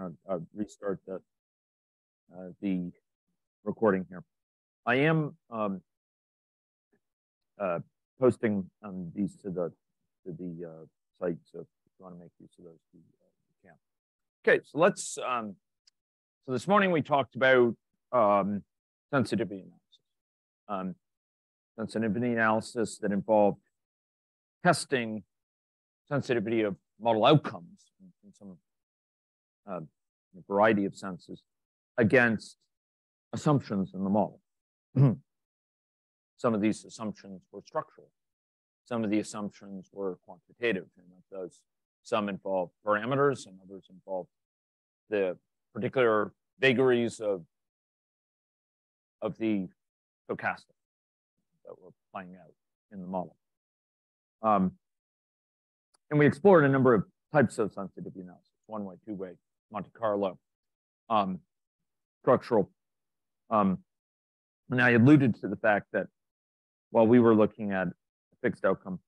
uh, uh, restart the uh, the recording here. I am um, uh, posting um, these to the to the uh, site, so if you want to make use of those, you, uh, can. Okay, so let's. Um, so this morning we talked about um, sensitivity analysis. Um, sensitivity analysis that involved testing sensitivity of model outcomes in, in some uh, variety of senses against assumptions in the model. some of these assumptions were structural. Some of the assumptions were quantitative, and those some involved parameters and others involved the particular vagaries of, of the stochastic that were playing out in the model. Um, and we explored a number of types of sensitivity analysis, one-way, two-way, Monte Carlo, um, structural. Um, and I alluded to the fact that while we were looking at fixed outcome,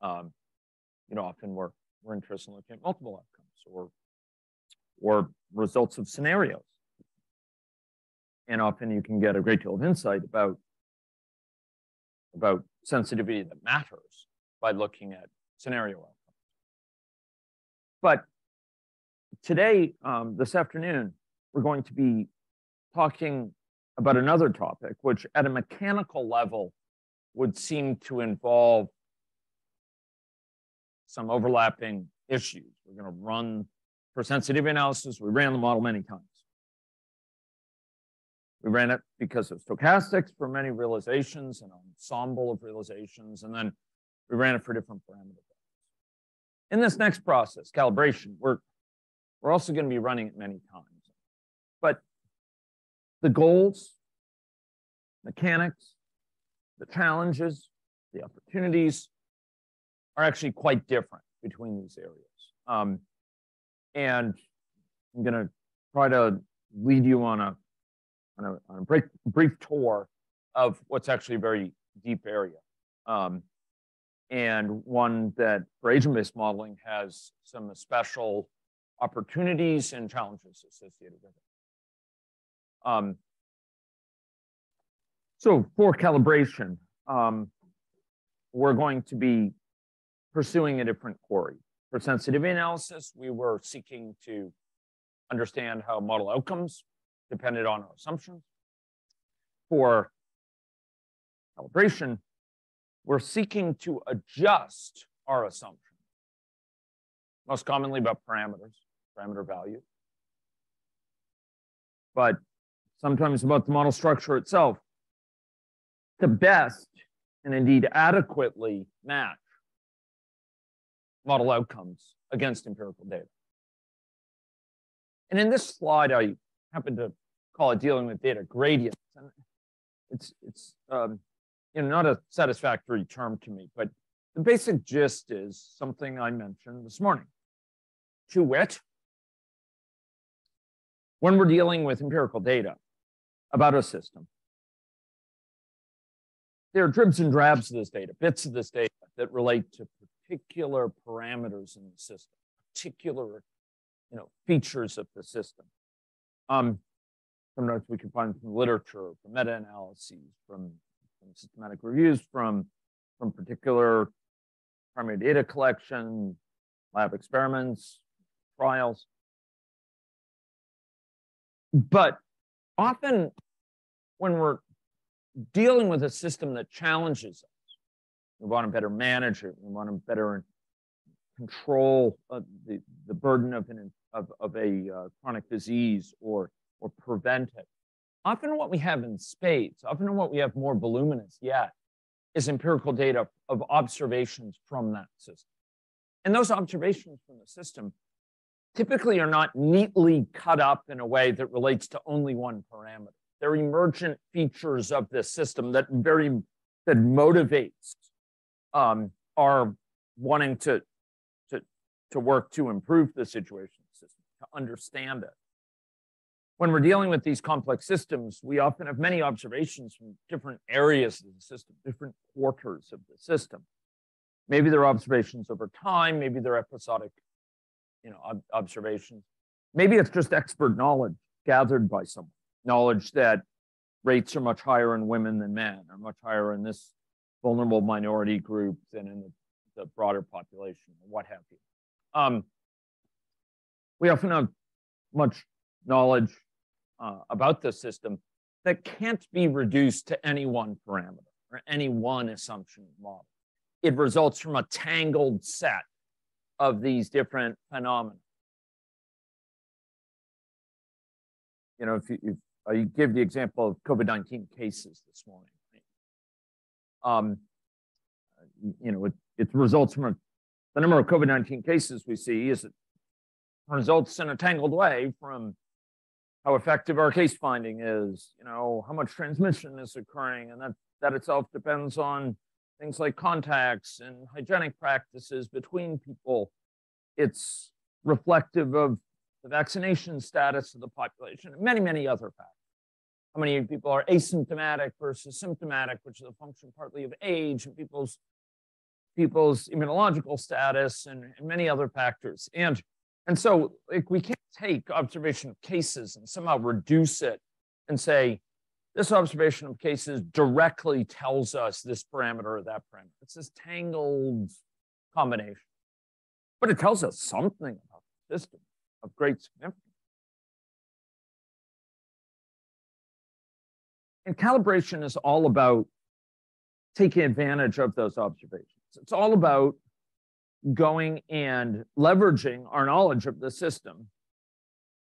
um, you know, often we're, we're interested in looking at multiple outcomes or, or results of scenarios. And often you can get a great deal of insight about, about sensitivity that matters by looking at scenario outcomes. But today, um, this afternoon, we're going to be talking about another topic, which at a mechanical level would seem to involve some overlapping issues. We're going to run for sensitivity analysis. We ran the model many times. We ran it because of stochastics for many realizations, an ensemble of realizations, and then we ran it for different parameters. In this next process, calibration, we're we're also going to be running it many times. But the goals, mechanics, the challenges, the opportunities are actually quite different between these areas. Um, and I'm going to try to lead you on a, on a, on a brief, brief tour of what's actually a very deep area. Um, and one that for agent-based modeling has some special opportunities and challenges associated with it. Um, so for calibration, um, we're going to be pursuing a different query. For sensitivity analysis, we were seeking to understand how model outcomes depended on our assumptions. For calibration, we're seeking to adjust our assumptions, most commonly about parameters parameter value. But sometimes about the model structure itself to best and indeed adequately match model outcomes against empirical data. And in this slide, I happen to call it dealing with data gradients. And it's, it's um, you know, not a satisfactory term to me, but the basic gist is something I mentioned this morning. To wit, when we're dealing with empirical data about a system. There are dribs and drabs of this data, bits of this data that relate to particular parameters in the system, particular you know, features of the system. Um, sometimes we can find from literature, from meta-analyses, from, from systematic reviews, from, from particular primary data collection, lab experiments, trials. But often when we're dealing with a system that challenges us, we want to better manage it, we want to better control uh, the, the burden of, an, of, of a uh, chronic disease or, or prevent it. Often what we have in spades, often what we have more voluminous yet, is empirical data of observations from that system. And those observations from the system typically are not neatly cut up in a way that relates to only one parameter. They're emergent features of this system that very that motivates um, our wanting to, to, to work to improve the situation system, to understand it. When we're dealing with these complex systems, we often have many observations from different areas of the system, different quarters of the system. Maybe they're observations over time, maybe they're episodic you know, ob observations. maybe it's just expert knowledge gathered by someone, knowledge that rates are much higher in women than men, or much higher in this vulnerable minority group than in the, the broader population, or what have you. Um, we often have much knowledge uh, about the system that can't be reduced to any one parameter or any one assumption model. It results from a tangled set of these different phenomena. You know, if you, if uh, you give the example of COVID-19 cases this morning, um, you know, it, it results from a, the number of COVID-19 cases we see is it results in a tangled way from how effective our case finding is, you know, how much transmission is occurring, and that, that itself depends on things like contacts and hygienic practices between people. It's reflective of the vaccination status of the population, and many, many other factors. How many people are asymptomatic versus symptomatic, which is a function partly of age and people's people's immunological status and, and many other factors. And and so like, we can't take observation of cases and somehow reduce it and say, this observation of cases directly tells us this parameter or that parameter. It's this tangled combination. But it tells us something about the system of great significance. And calibration is all about taking advantage of those observations. It's all about going and leveraging our knowledge of the system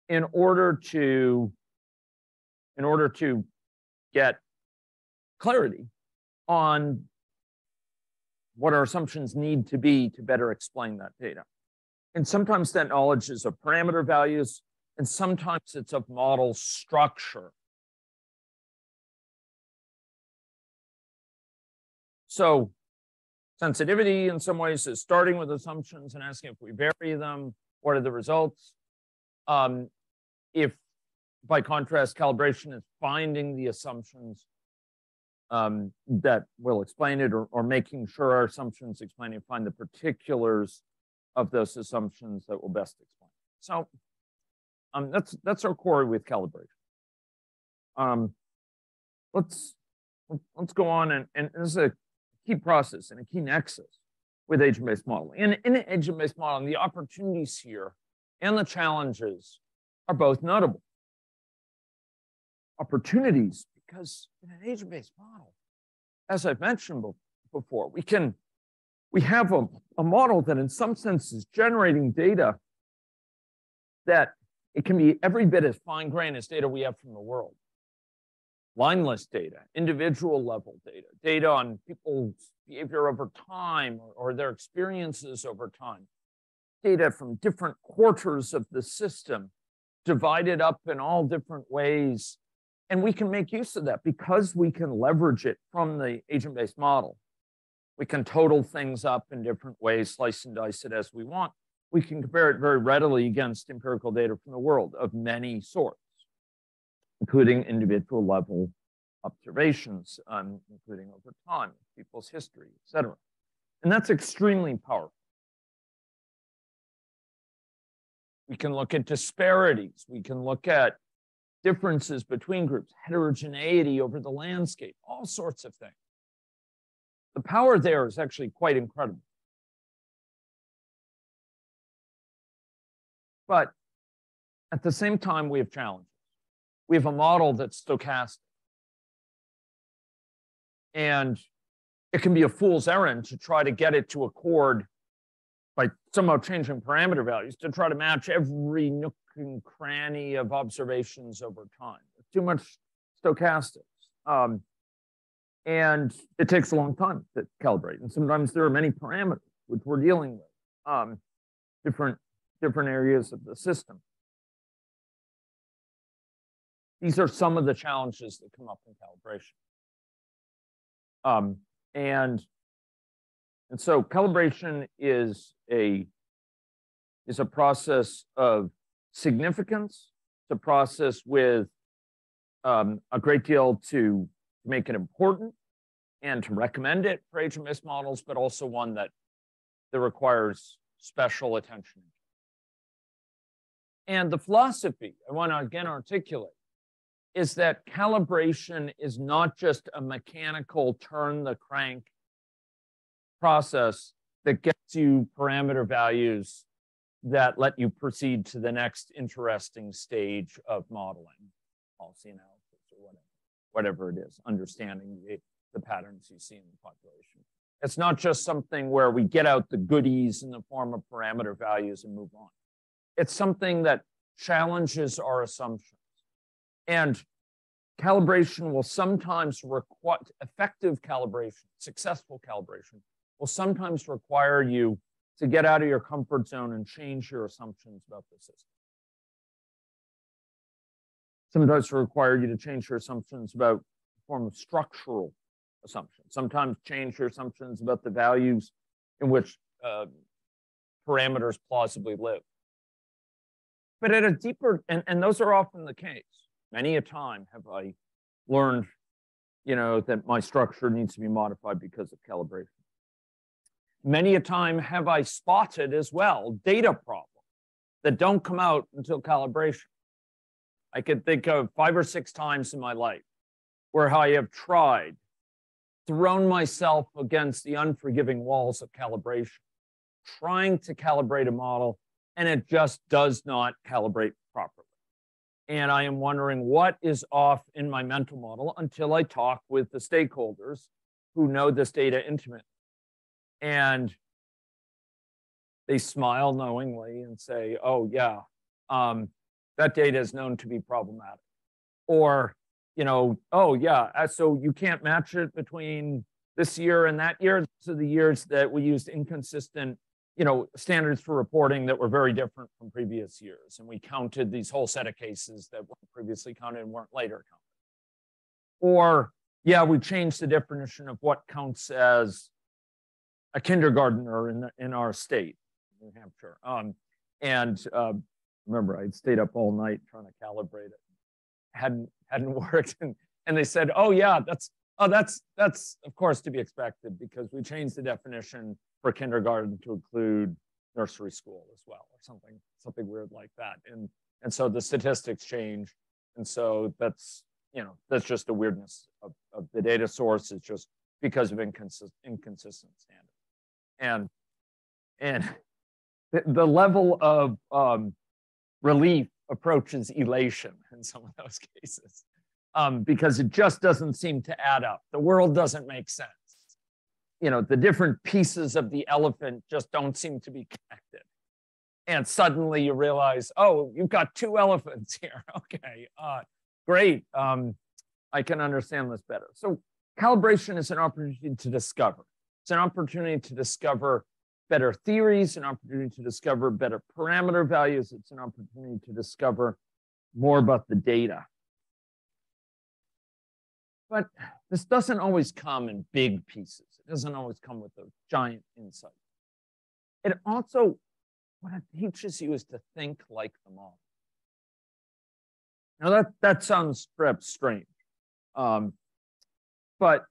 in order to in order to get clarity on what our assumptions need to be to better explain that data. And sometimes that knowledge is of parameter values, and sometimes it's of model structure. So Sensitivity in some ways is starting with assumptions and asking if we vary them, what are the results? Um, if by contrast, calibration is finding the assumptions um, that will explain it or, or, making sure our assumptions explain it, find the particulars of those assumptions that will best explain. So um, that's that's our core with calibration. Um, let's let's go on and, and this is a key process and a key nexus with agent-based modeling. And in agent-based modeling, the opportunities here and the challenges are both notable. Opportunities, because in an agent-based model, as I've mentioned before, we can we have a, a model that in some sense is generating data that it can be every bit as fine-grained as data we have from the world lineless data, individual level data, data on people's behavior over time or, or, their experiences over time, data from different quarters of the system, divided up in all different ways. And we can make use of that because we can leverage it from the agent-based model. We can total things up in different ways, slice and dice it as we want. We can compare it very readily against empirical data from the world of many sorts including individual level observations, um, including over time, people's history, et cetera. And that's extremely powerful. We can look at disparities. We can look at differences between groups, heterogeneity over the landscape, all sorts of things. The power there is actually quite incredible. But at the same time, we have challenges we have a model that's stochastic. And it can be a fool's errand to try to get it to accord by somehow changing parameter values to try to match every nook and cranny of observations over time. Too much stochastics. Um, and it takes a long time to calibrate. And sometimes there are many parameters which we're dealing with, um, different, different areas of the system. These are some of the challenges that come up in calibration. Um, and, and so calibration is a, is a process of significance. A process with um, a great deal to make it important and to recommend it for agent-based models, but also one that, that requires special attention. And the philosophy I want to again articulate is that calibration is not just a mechanical turn the crank process that gets you parameter values that let you proceed to the next interesting stage of modeling, policy analysis or whatever, whatever it is, understanding the, the patterns you see in the population. It's not just something where we get out the goodies in the form of parameter values and move on. It's something that challenges our assumptions. And calibration will sometimes require, effective calibration, successful calibration, will sometimes require you to get out of your comfort zone and change your assumptions about the system. Sometimes require you to change your assumptions about form of structural assumptions. Sometimes change your assumptions about the values in which uh, parameters plausibly live. But at a deeper, and, and those are often the case. Many a time have I learned, you know, that my structure needs to be modified because of calibration. Many a time have I spotted as well data problems that don't come out until calibration. I could think of five or six times in my life where I have tried, thrown myself against the unforgiving walls of calibration, trying to calibrate a model, and it just does not calibrate properly. And I am wondering what is off in my mental model until I talk with the stakeholders who know this data intimately. And they smile knowingly and say, oh, yeah, um, that data is known to be problematic. Or, you know, oh, yeah, uh, so you can't match it between this year and that year. So the years that we used inconsistent you know, standards for reporting that were very different from previous years. And we counted these whole set of cases that weren't previously counted and weren't later counted. Or, yeah, we changed the definition of what counts as a kindergartner in, the, in our state, New Hampshire. Um, and uh, remember, I'd stayed up all night trying to calibrate it. Hadn't, hadn't worked. And, and they said, oh, yeah, that's, oh, that's, that's of course to be expected because we changed the definition for kindergarten to include nursery school as well, or something something weird like that. And and so the statistics change, and so that's you know that's just a weirdness of, of the data source. It's just because of inconsistent inconsistent standards, and and the, level of um, relief approaches elation in some of those cases um, because it just doesn't seem to add up. The world doesn't make sense you know, the different pieces of the elephant just don't seem to be connected. And suddenly you realize, oh, you've got two elephants here. Okay, uh, great. Um, I can understand this better. So calibration is an opportunity to discover. It's an opportunity to discover better theories, an opportunity to discover better parameter values. It's an opportunity to discover more about the data. But this doesn't always come in big pieces. It doesn't always come with a giant insight. It also, what it teaches you is to think like the model. Now that, that sounds perhaps strange. Um, but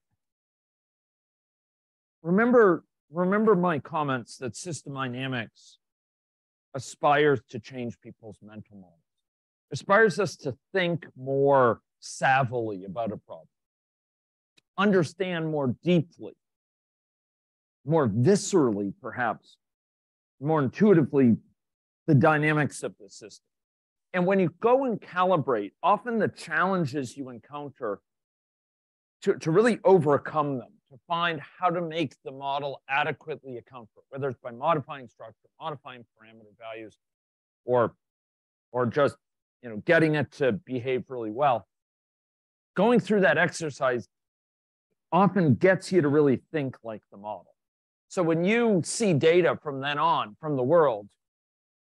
remember, remember my comments that system dynamics aspires to change people's mental models, aspires us to think more savvily about a problem understand more deeply, more viscerally, perhaps, more intuitively, the dynamics of the system. And when you go and calibrate, often the challenges you encounter to, to really overcome them, to find how to make the model adequately account for it, whether it's by modifying structure, modifying parameter values, or, or just you know, getting it to behave really well. Going through that exercise often gets you to really think like the model. So when you see data from then on from the world,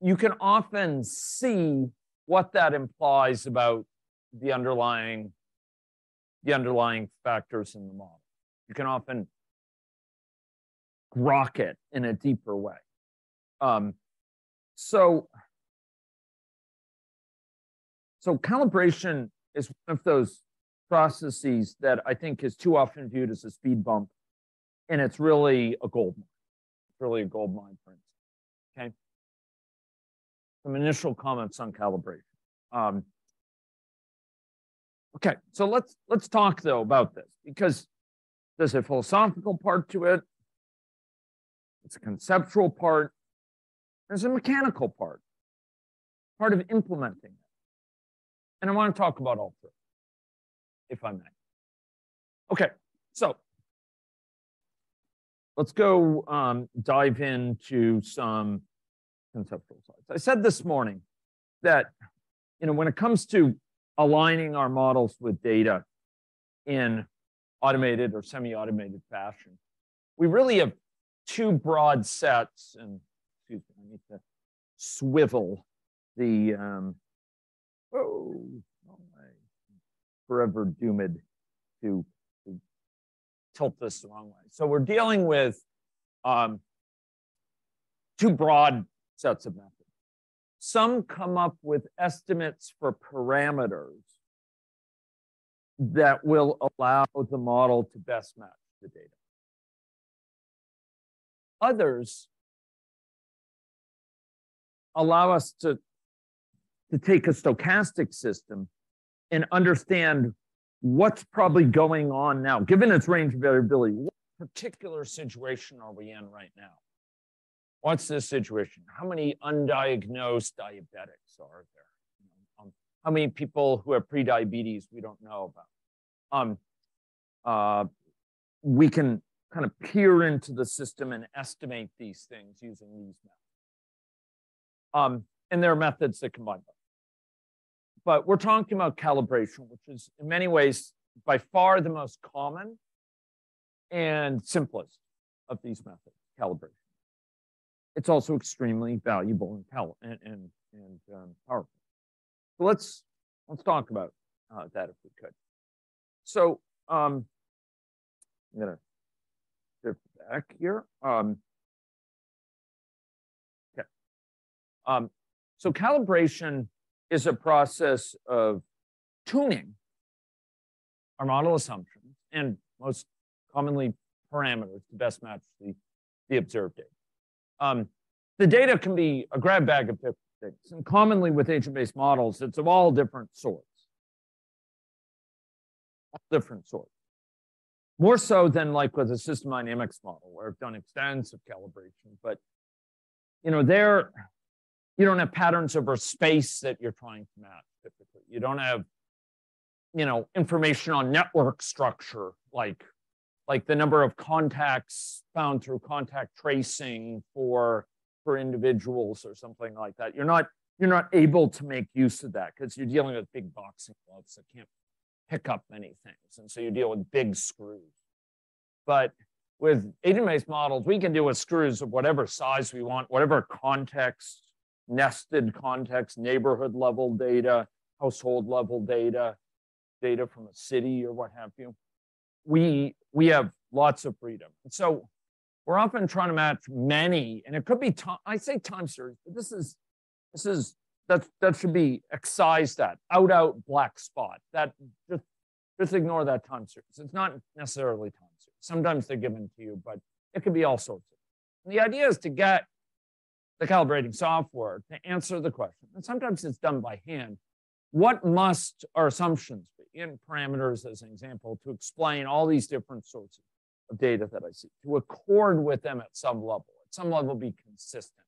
you can often see what that implies about the underlying the underlying factors in the model. You can often grok it in a deeper way. Um, so, so calibration is one of those processes that I think is too often viewed as a speed bump. And it's really a gold mine. It's really a gold mine, for instance. Okay. some initial comments on calibration. Um, okay, so let's let's talk though about this because there's a philosophical part to it. It's a conceptual part. There's a mechanical part, part of implementing it. And I want to talk about all three, if I may. Okay, so let's go um, dive into some conceptual sides. I said this morning that you know when it comes to aligning our models with data in automated or semi-automated fashion, we really have two broad sets. And excuse me, I need to swivel the um, oh, forever doomed to, to tilt this the wrong way. So we're dealing with um, two broad sets of methods. Some come up with estimates for parameters that will allow the model to best match the data. Others allow us to, to take a stochastic system and understand what's probably going on now, given its range of variability. What particular situation are we in right now? What's this situation? How many undiagnosed diabetics are there? Um, how many people who have prediabetes we don't know about? Um, uh, we can kind of peer into the system and estimate these things using these methods. Um, and there are methods that combine them. But we're talking about calibration, which is in many ways by far the most common and simplest of these methods, calibration it's also extremely valuable and cal- and and, and um, powerful. So let's let's talk about uh, that if we. So um, I'm gonna shift back here. Um, okay. Um, so calibration is a process of tuning our model assumptions and most commonly parameters to best match the, the observed data. Um, the data can be a grab bag of different things. And commonly with agent-based models, it's of all different sorts. Different sorts. More so than like with a system dynamics model, where I've done extensive calibration. But you know, there you don't have patterns over space that you're trying to match typically. You don't have, you know, information on network structure like like the number of contacts found through contact tracing for for individuals or something like that. You're not you're not able to make use of that because you're dealing with big boxing gloves that can't pick up many things, and so you deal with big screws. But with agent-based models, we can deal with screws of whatever size we want, whatever context, nested context, neighborhood level data, household level data, data from a city or what have you we we have lots of freedom. And so we're often trying to match many, and it could be time, I say time series, but this is this is that that should be excised that out out black spot. That just just ignore that time series. It's not necessarily time series. Sometimes they're given to you, but it could be all sorts of. And the idea is to get the calibrating software to answer the question. And sometimes it's done by hand. What must our assumptions be? in parameters as an example to explain all these different sources of data that I see, to accord with them at some level, at some level be consistent.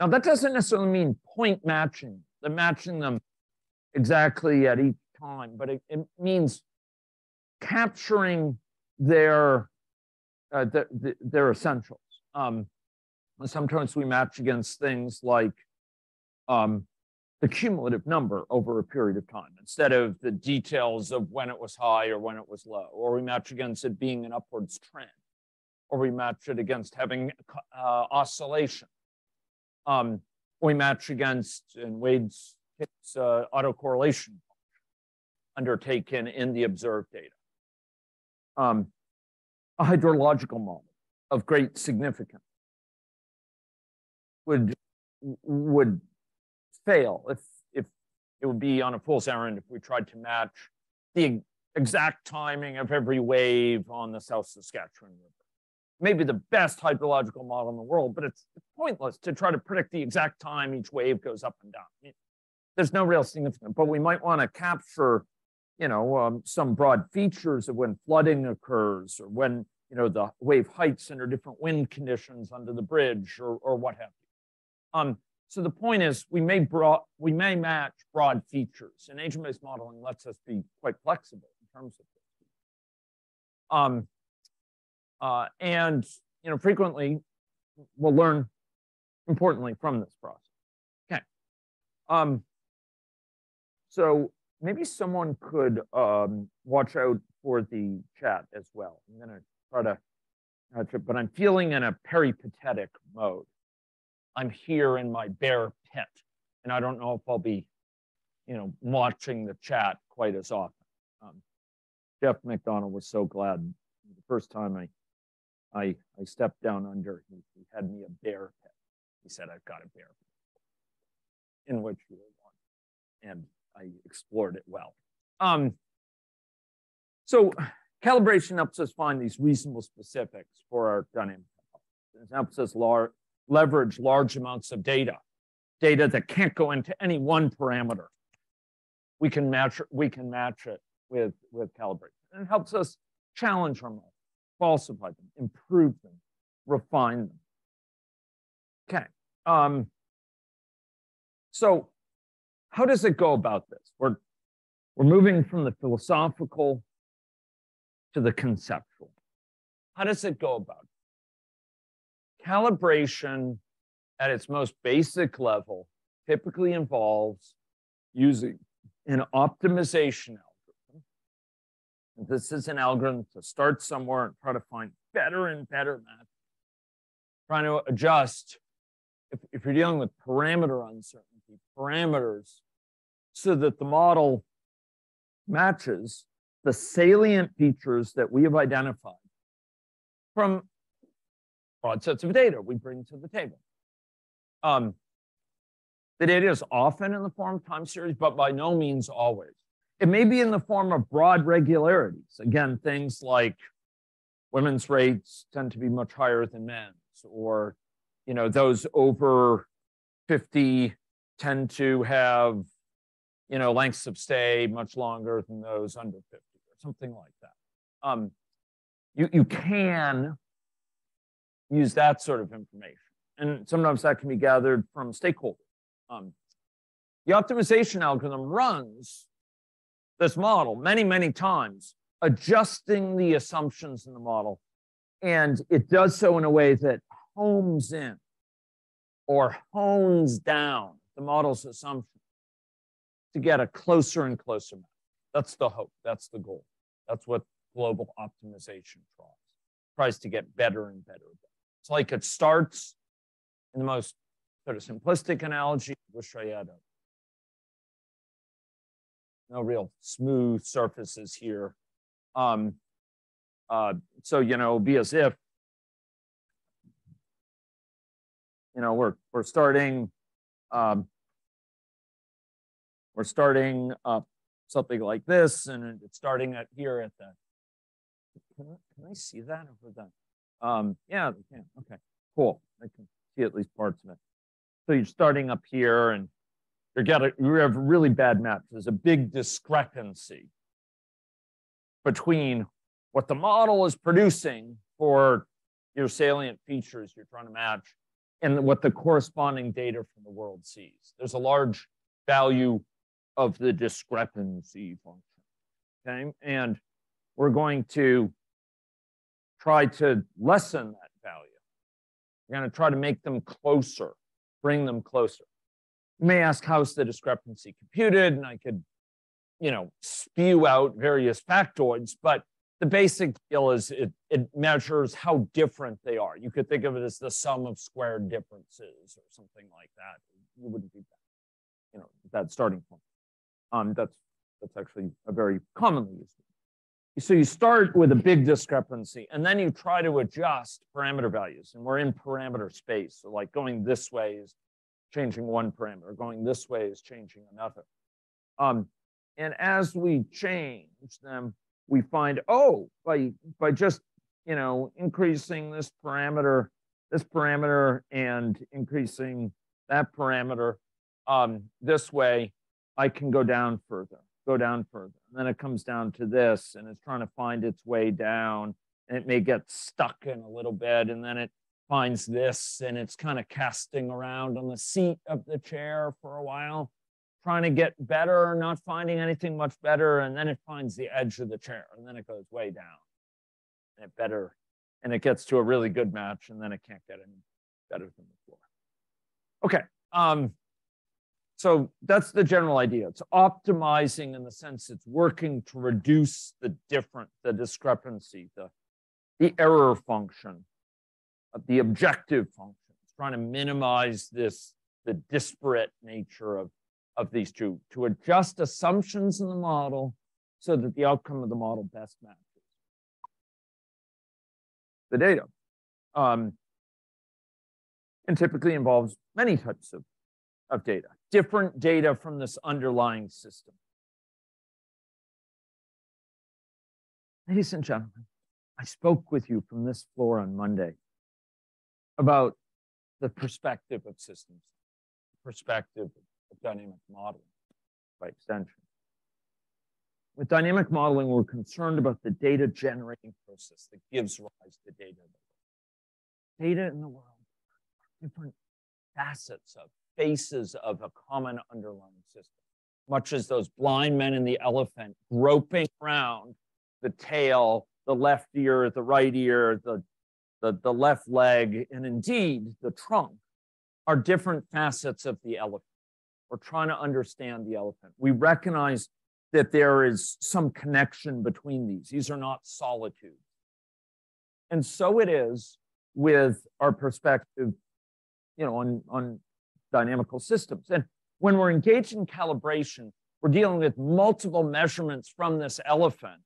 Now that doesn't necessarily mean point matching, the matching them exactly at each time, but it, it means capturing their uh, the, the, their essentials. Um, sometimes we match against things like um, the cumulative number over a period of time instead of the details of when it was high or when it was low, or we match against it being an upwards trend, or we match it against having uh, oscillation. Um, we match against, in Wade's case, uh, autocorrelation undertaken in the observed data. Um, a hydrological model of great significance would would fail if if it would be on a fool's errand if we tried to match the exact timing of every wave on the South Saskatchewan River. Maybe the best hydrological model in the world, but it's pointless to try to predict the exact time each wave goes up and down. There's no real significance, but we might want to capture, you know, um, some broad features of when flooding occurs or when, you know, the wave heights under different wind conditions under the bridge or, or what have you. Um, so the point is we may, broad, we may match broad features and agent-based modeling lets us be quite flexible in terms of this. Um, uh, and you know, frequently we'll learn importantly from this process. Okay. Um, so maybe someone could um, watch out for the chat as well. I'm going to try to, uh, but I'm feeling in a peripatetic mode. I'm here in my bear pit, and I don't know if I'll be, you know, watching the chat quite as often. Um, Jeff McDonald was so glad the first time I I, I stepped down under. He, he had me a bear pit. He said, I've got a bear in which you were one. And I explored it well. Um, so calibration helps us find these reasonable specifics for our dynamic It helps us lar leverage large amounts of data, data that can't go into any one parameter. We can match, we can match it with, with calibration. And it helps us challenge our model falsify them, improve them, refine them. Okay. Um, so how does it go about this? We're, we're moving from the philosophical to the conceptual. How does it go about it? Calibration at its most basic level typically involves using an optimization this is an algorithm to start somewhere and try to find better and better math. Trying to adjust, if, if you're dealing with parameter uncertainty, parameters, so that the model matches the salient features that we have identified from broad sets of data we bring to the table. Um, the data is often in the form of time series, but by no means always. It may be in the form of broad regularities. Again, things like women's rates tend to be much higher than men's, or you know, those over 50 tend to have you know lengths of stay much longer than those under 50, or something like that. Um, you, you can use that sort of information. And sometimes that can be gathered from stakeholders. Um, the optimization algorithm runs this model many, many times, adjusting the assumptions in the model. And it does so in a way that homes in or hones down the model's assumption to get a closer and closer. That's the hope. That's the goal. That's what global optimization tries. Tries to get better and better. It's like it starts in the most sort of simplistic analogy. Wish I had a no real smooth surfaces here. Um, uh, so, you know, be as if, you know, we're, we're starting, um, we're starting up something like this, and it's starting at here at the, can I, can I see that over the, um, yeah, can, okay, cool. I can see at least parts of it. So you're starting up here and you get a, you have really bad maps. There's a big discrepancy between what the model is producing for your salient features you're trying to match and what the corresponding data from the world sees. There's a large value of the discrepancy function. Okay, and we're going to try to lessen that value. We're going to try to make them closer, bring them closer. You may ask, how's the discrepancy computed? And I could, you know, spew out various factoids, but the basic deal is it, it measures how different they are. You could think of it as the sum of squared differences or something like that. You wouldn't be that, you know, that starting point. Um, that's that's actually a very commonly used. So you start with a big discrepancy, and then you try to adjust parameter values. And we're in parameter space. So like going this way is changing one parameter. Going this way is changing another. Um, and as we change them, we find, oh, by, by just you know, increasing this parameter, this parameter, and increasing that parameter um, this way, I can go down further, go down further. And then it comes down to this, and it's trying to find its way down, and it may get stuck in a little bit, and then it finds this, and it's kind of casting around on the seat of the chair for a while, trying to get better, not finding anything much better, and then it finds the edge of the chair, and then it goes way down, and it better, and it gets to a really good match, and then it can't get any better than before. Okay. Um, so that's the general idea. It's optimizing in the sense it's working to reduce the different, the discrepancy, the, the error function, the objective function. It's trying to minimize this, the disparate nature of, of these two, to adjust assumptions in the model so that the outcome of the model best matches the data. Um, and typically involves many types of, of data, different data from this underlying system. Ladies and gentlemen, I spoke with you from this floor on Monday about the perspective of systems, perspective of dynamic modeling by extension. With dynamic modeling, we're concerned about the data generating process that gives rise to data. Data in the world different facets of faces of a common underlying system, much as those blind men in the elephant groping around the tail, the left ear, the right ear, the, the, the left leg, and indeed the trunk are different facets of the elephant. We're trying to understand the elephant. We recognize that there is some connection between these. These are not solitudes. And so it is with our perspective you know, on, on dynamical systems. And when we're engaged in calibration, we're dealing with multiple measurements from this elephant.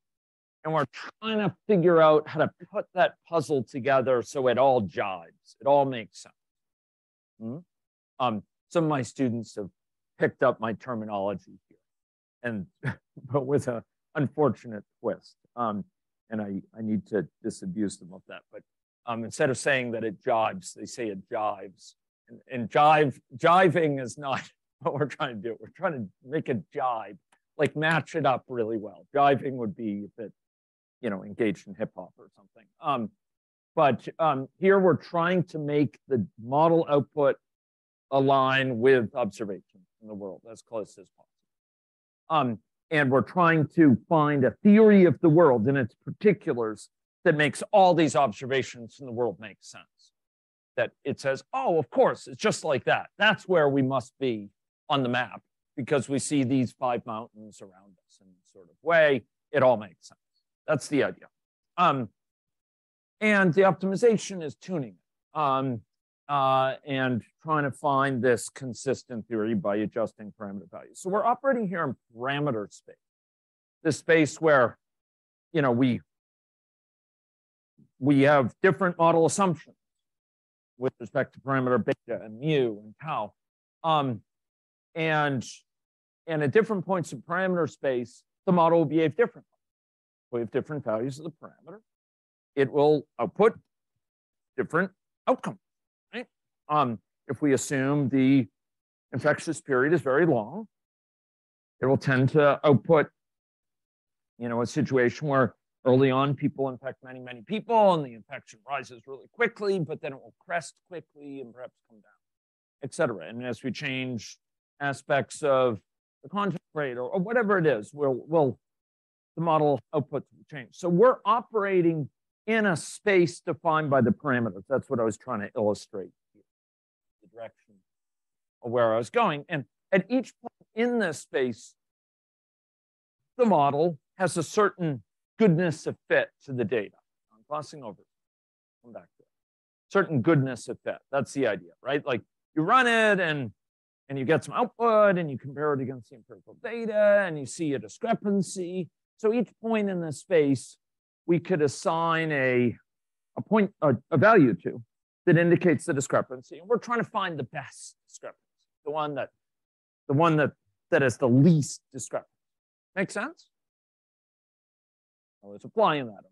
And we're trying to figure out how to put that puzzle together so it all jives, it all makes sense. Hmm? Um, some of my students have picked up my terminology here, and but with an unfortunate twist. Um, and I, I need to disabuse them of that. But um, instead of saying that it jives, they say it jives and jive, jiving is not what we're trying to do. We're trying to make a jive, like match it up really well. Jiving would be if it, you know, engaged in hip hop or something. Um, but um, here we're trying to make the model output align with observations in the world as close as possible. Um, and we're trying to find a theory of the world and its particulars that makes all these observations in the world make sense that it says, oh, of course, it's just like that. That's where we must be on the map because we see these five mountains around us in sort of way. It all makes sense. That's the idea. Um, and the optimization is tuning um, uh, and trying to find this consistent theory by adjusting parameter values. So we're operating here in parameter space, this space where, you know, we we have different model assumptions with respect to parameter beta and mu and tau. Um, and, and at different points in parameter space, the model will behave differently. We have different values of the parameter. It will output different outcomes, right? Um, if we assume the infectious period is very long, it will tend to output, you know, a situation where Early on, people infect many, many people, and the infection rises really quickly, but then it will crest quickly and perhaps come down, et cetera. And as we change aspects of the contact rate or, or whatever it is, we'll, we'll the model outputs will change. So we're operating in a space defined by the parameters. That's what I was trying to illustrate here, the direction of where I was going. And at each point in this space, the model has a certain goodness of fit to the data. I'm glossing over. Come back to it. Certain goodness of fit. That's the idea, right? Like you run it and and you get some output and you compare it against the empirical data and you see a discrepancy. So each point in this space, we could assign a, a point, a, a value to that indicates the discrepancy. And we're trying to find the best discrepancy, the one that, the one that, that is the least discrepancy. Make sense? I was applying that.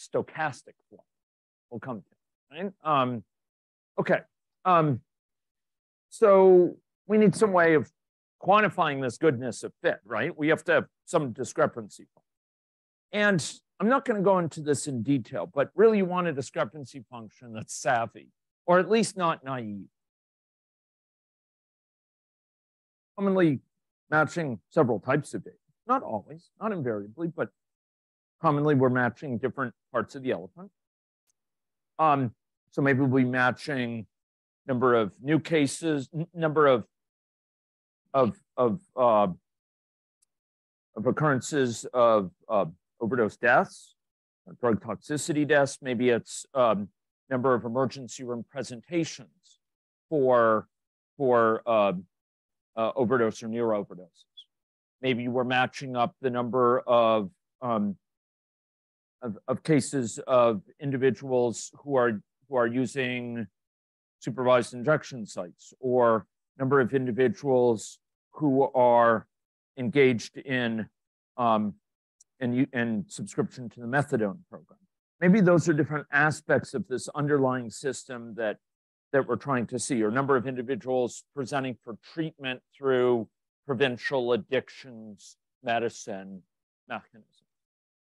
stochastic form. We'll come to, right? Um, okay. Um, so we need some way of quantifying this goodness of fit, right? We have to some discrepancy. And I'm not going to go into this in detail, but really you want a discrepancy function that's savvy, or at least not naive. Commonly matching several types of data, not always, not invariably, but commonly we're matching different parts of the elephant. Um, so maybe we'll be matching number of new cases, number of of of uh, of occurrences of uh, overdose deaths, drug toxicity deaths. Maybe it's um, number of emergency room presentations for for uh, uh, overdose or near overdoses. Maybe we're matching up the number of, um, of, of cases of individuals who are who are using supervised injection sites or number of individuals who are engaged in um, in, in subscription to the methadone program. Maybe those are different aspects of this underlying system that that we're trying to see, or number of individuals presenting for treatment through provincial addictions medicine mechanism.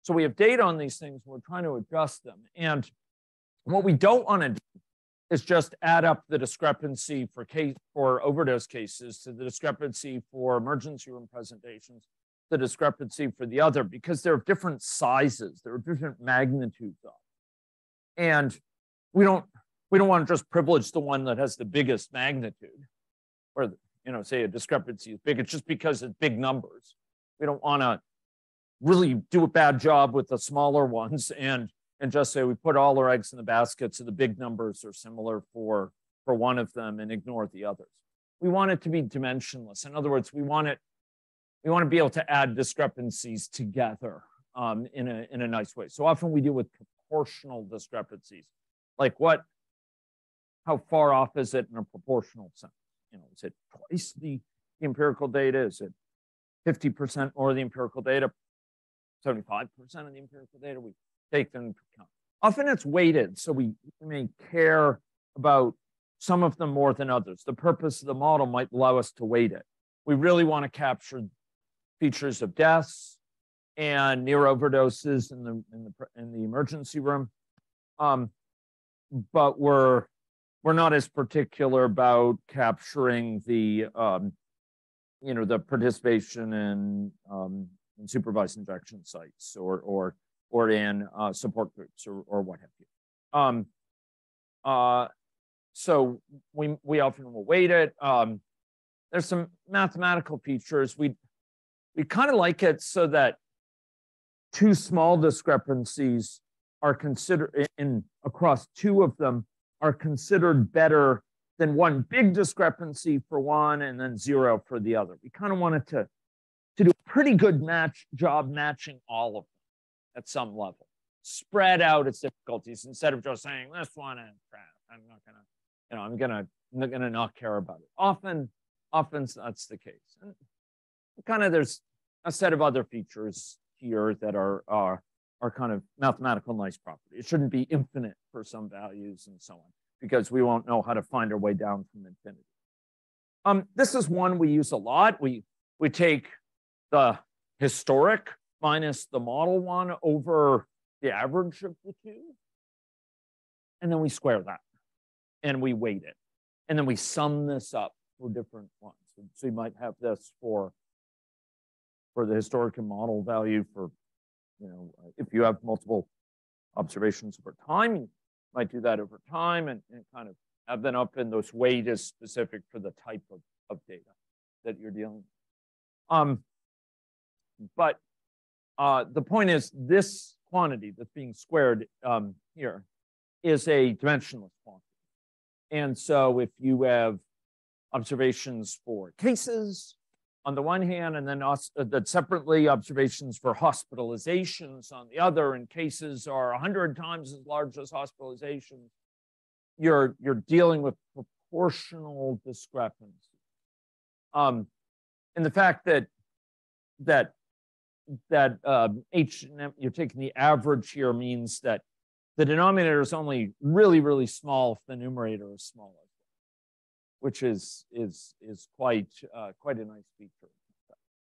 So we have data on these things, we're trying to adjust them. And what we don't want to do is just add up the discrepancy for case for overdose cases to the discrepancy for emergency room presentations, the discrepancy for the other, because there are different sizes, there are different magnitudes of. And we don't we don't want to just privilege the one that has the biggest magnitude or you know say a discrepancy is big it's just because it's big numbers we don't want to really do a bad job with the smaller ones and and just say we put all our eggs in the basket so the big numbers are similar for for one of them and ignore the others we want it to be dimensionless in other words we want it we want to be able to add discrepancies together um, in a in a nice way so often we deal with proportional discrepancies like what how far off is it in a proportional sense? You know, is it twice the, the empirical data? Is it 50% more of the empirical data? 75% of the empirical data? We take them into account. Often it's weighted, so we may care about some of them more than others. The purpose of the model might allow us to weight it. We really want to capture features of deaths and near overdoses in the in the in the emergency room, um, but we're we're not as particular about capturing the um, you know the participation in, um, in supervised injection sites or or or in uh, support groups or, or what have you. Um, uh, so we we often will weight it. Um, there's some mathematical features. We we kind of like it so that two small discrepancies are considered in across two of them are considered better than one big discrepancy for one and then zero for the other. We kind of wanted to, to do a pretty good match job matching all of them at some level. Spread out its difficulties instead of just saying this one is crap. I'm not gonna, you know, I'm gonna I'm gonna not care about it. Often, often that's the case. And kind of there's a set of other features here that are are are kind of mathematical nice property. It shouldn't be infinite for some values and so on, because we won't know how to find our way down from infinity. Um, this is one we use a lot. We, we take the historic minus the model one over the average of the two, and then we square that, and we weight it. And then we sum this up for different ones. So you might have this for, for the historic and model value for you know, if you have multiple observations over time, you might do that over time and, and kind of have them up in those weight is specific for the type of, of data that you're dealing with. Um, but uh, the point is this quantity that's being squared um, here is a dimensionless quantity. And so if you have observations for cases, on the one hand, and then uh, that separately observations for hospitalizations on the other, and cases are 100 times as large as hospitalizations, you're, you're dealing with proportional discrepancies. Um, and the fact that, that that uh, H, you're taking the average here means that the denominator is only really, really small if the numerator is smaller, which is, is, is quite, uh, quite a nice feature.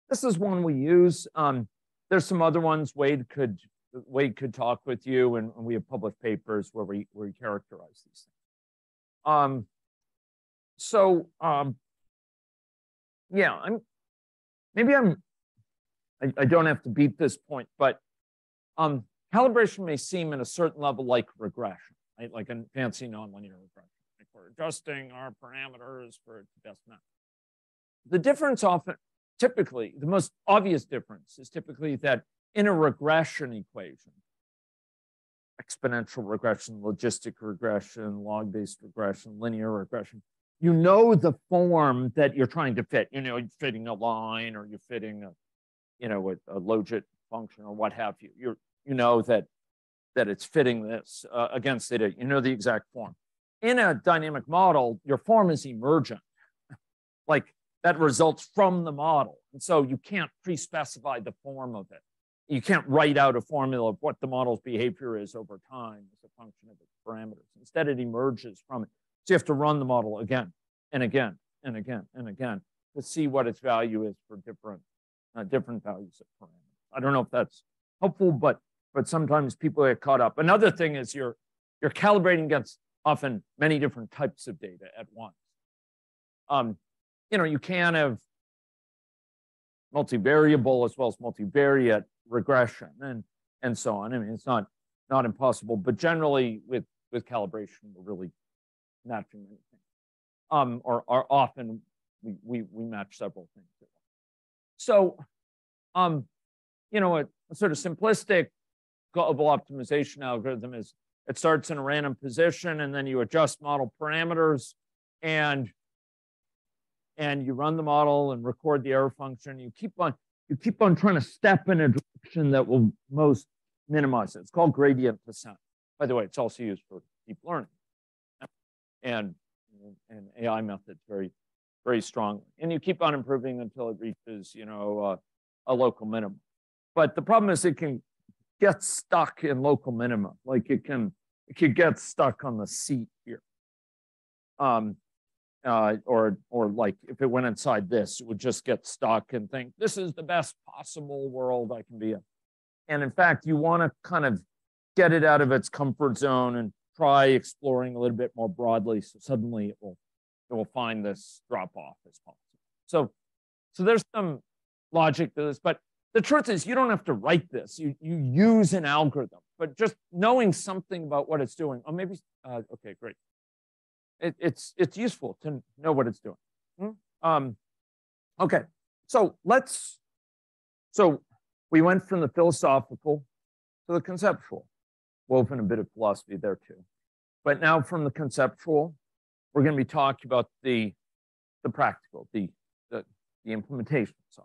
This is one we use. Um, there's some other ones Wade could, Wade could talk with you, and, and we have published papers where we, where we characterize these things. Um, so, um, yeah, I'm, maybe I'm, I, I don't have to beat this point, but um, calibration may seem in a certain level like regression, right? like a fancy nonlinear regression. Like we're adjusting our parameters for best match. The difference often, typically, the most obvious difference is typically that in a regression equation, exponential regression, logistic regression, log-based regression, linear regression, you know the form that you're trying to fit. You know, you're fitting a line or you're fitting a, you know, a, a logit function or what have you. You're you know that that it's fitting this uh, against it. You know the exact form. In a dynamic model, your form is emergent, like that results from the model, and so you can't pre-specify the form of it. You can't write out a formula of what the model's behavior is over time as a function of its parameters. Instead, it emerges from it. So you have to run the model again and again and again and again to see what its value is for different uh, different values of parameters. I don't know if that's helpful, but but sometimes people get caught up. Another thing is you're you're calibrating against often many different types of data at once. Um, you know, you can have multivariable as well as multivariate regression and and so on. I mean, it's not not impossible, but generally with with calibration, we're really matching anything. Um, or, or often we, we we match several things. So, um, you know, a, a sort of simplistic global optimization algorithm is it starts in a random position and then you adjust model parameters and and you run the model and record the error function. You keep on you keep on trying to step in a direction that will most minimize it. It's called gradient descent. By the way, it's also used for deep learning and and AI methods very very strongly. And you keep on improving until it reaches you know uh, a local minimum. But the problem is it can get stuck in local minimum. Like it can, it could get stuck on the seat here. Um, uh, or, or like if it went inside this, it would just get stuck and think, this is the best possible world I can be in. And in fact, you want to kind of get it out of its comfort zone and try exploring a little bit more broadly. So suddenly it will, will find this drop off as possible. So, so there's some logic to this, but the truth is you don't have to write this. You, you use an algorithm, but just knowing something about what it's doing. Oh, maybe, uh, okay, great. It, it's, it's useful to know what it's doing. Hmm? Um, okay, so let's, so we went from the philosophical to the conceptual, woven a bit of philosophy there too. But now from the conceptual, we're going to be talking about the, the practical, the, the, the implementation side.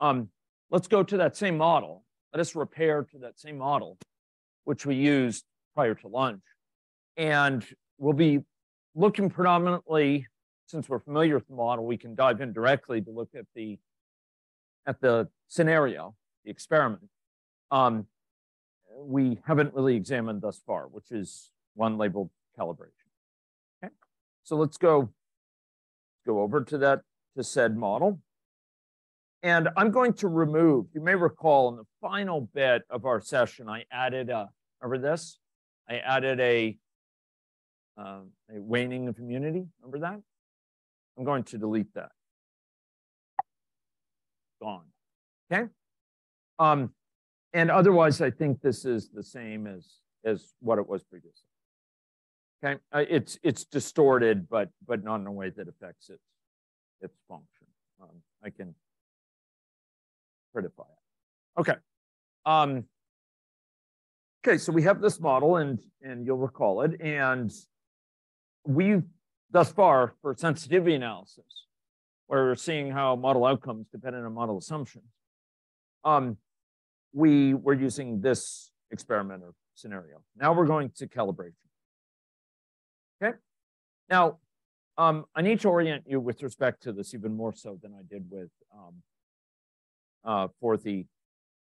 Um, Let's go to that same model. Let us repair to that same model, which we used prior to lunch. And we'll be looking predominantly, since we're familiar with the model, we can dive in directly to look at the at the scenario, the experiment. Um, we haven't really examined thus far, which is one labeled calibration. So let's go go over to that to said model. And I'm going to remove, you may recall in the final bit of our session, I added a, remember this? I added a, um, a waning of immunity, remember that? I'm going to delete that. Gone, okay? Um, and otherwise, I think this is the same as, as what it was previously. Okay, uh, it's, it's distorted, but, but not in a way that affects its, its function. Um, I can certify it. Okay. Um, okay, so we have this model, and and you'll recall it, and we've thus far for sensitivity analysis, where we're seeing how model outcomes depend on model assumptions. Um, we were using this experimenter scenario. Now we're going to calibration. Okay. Now, um, I need to orient you with respect to this even more so than I did with um, uh, for the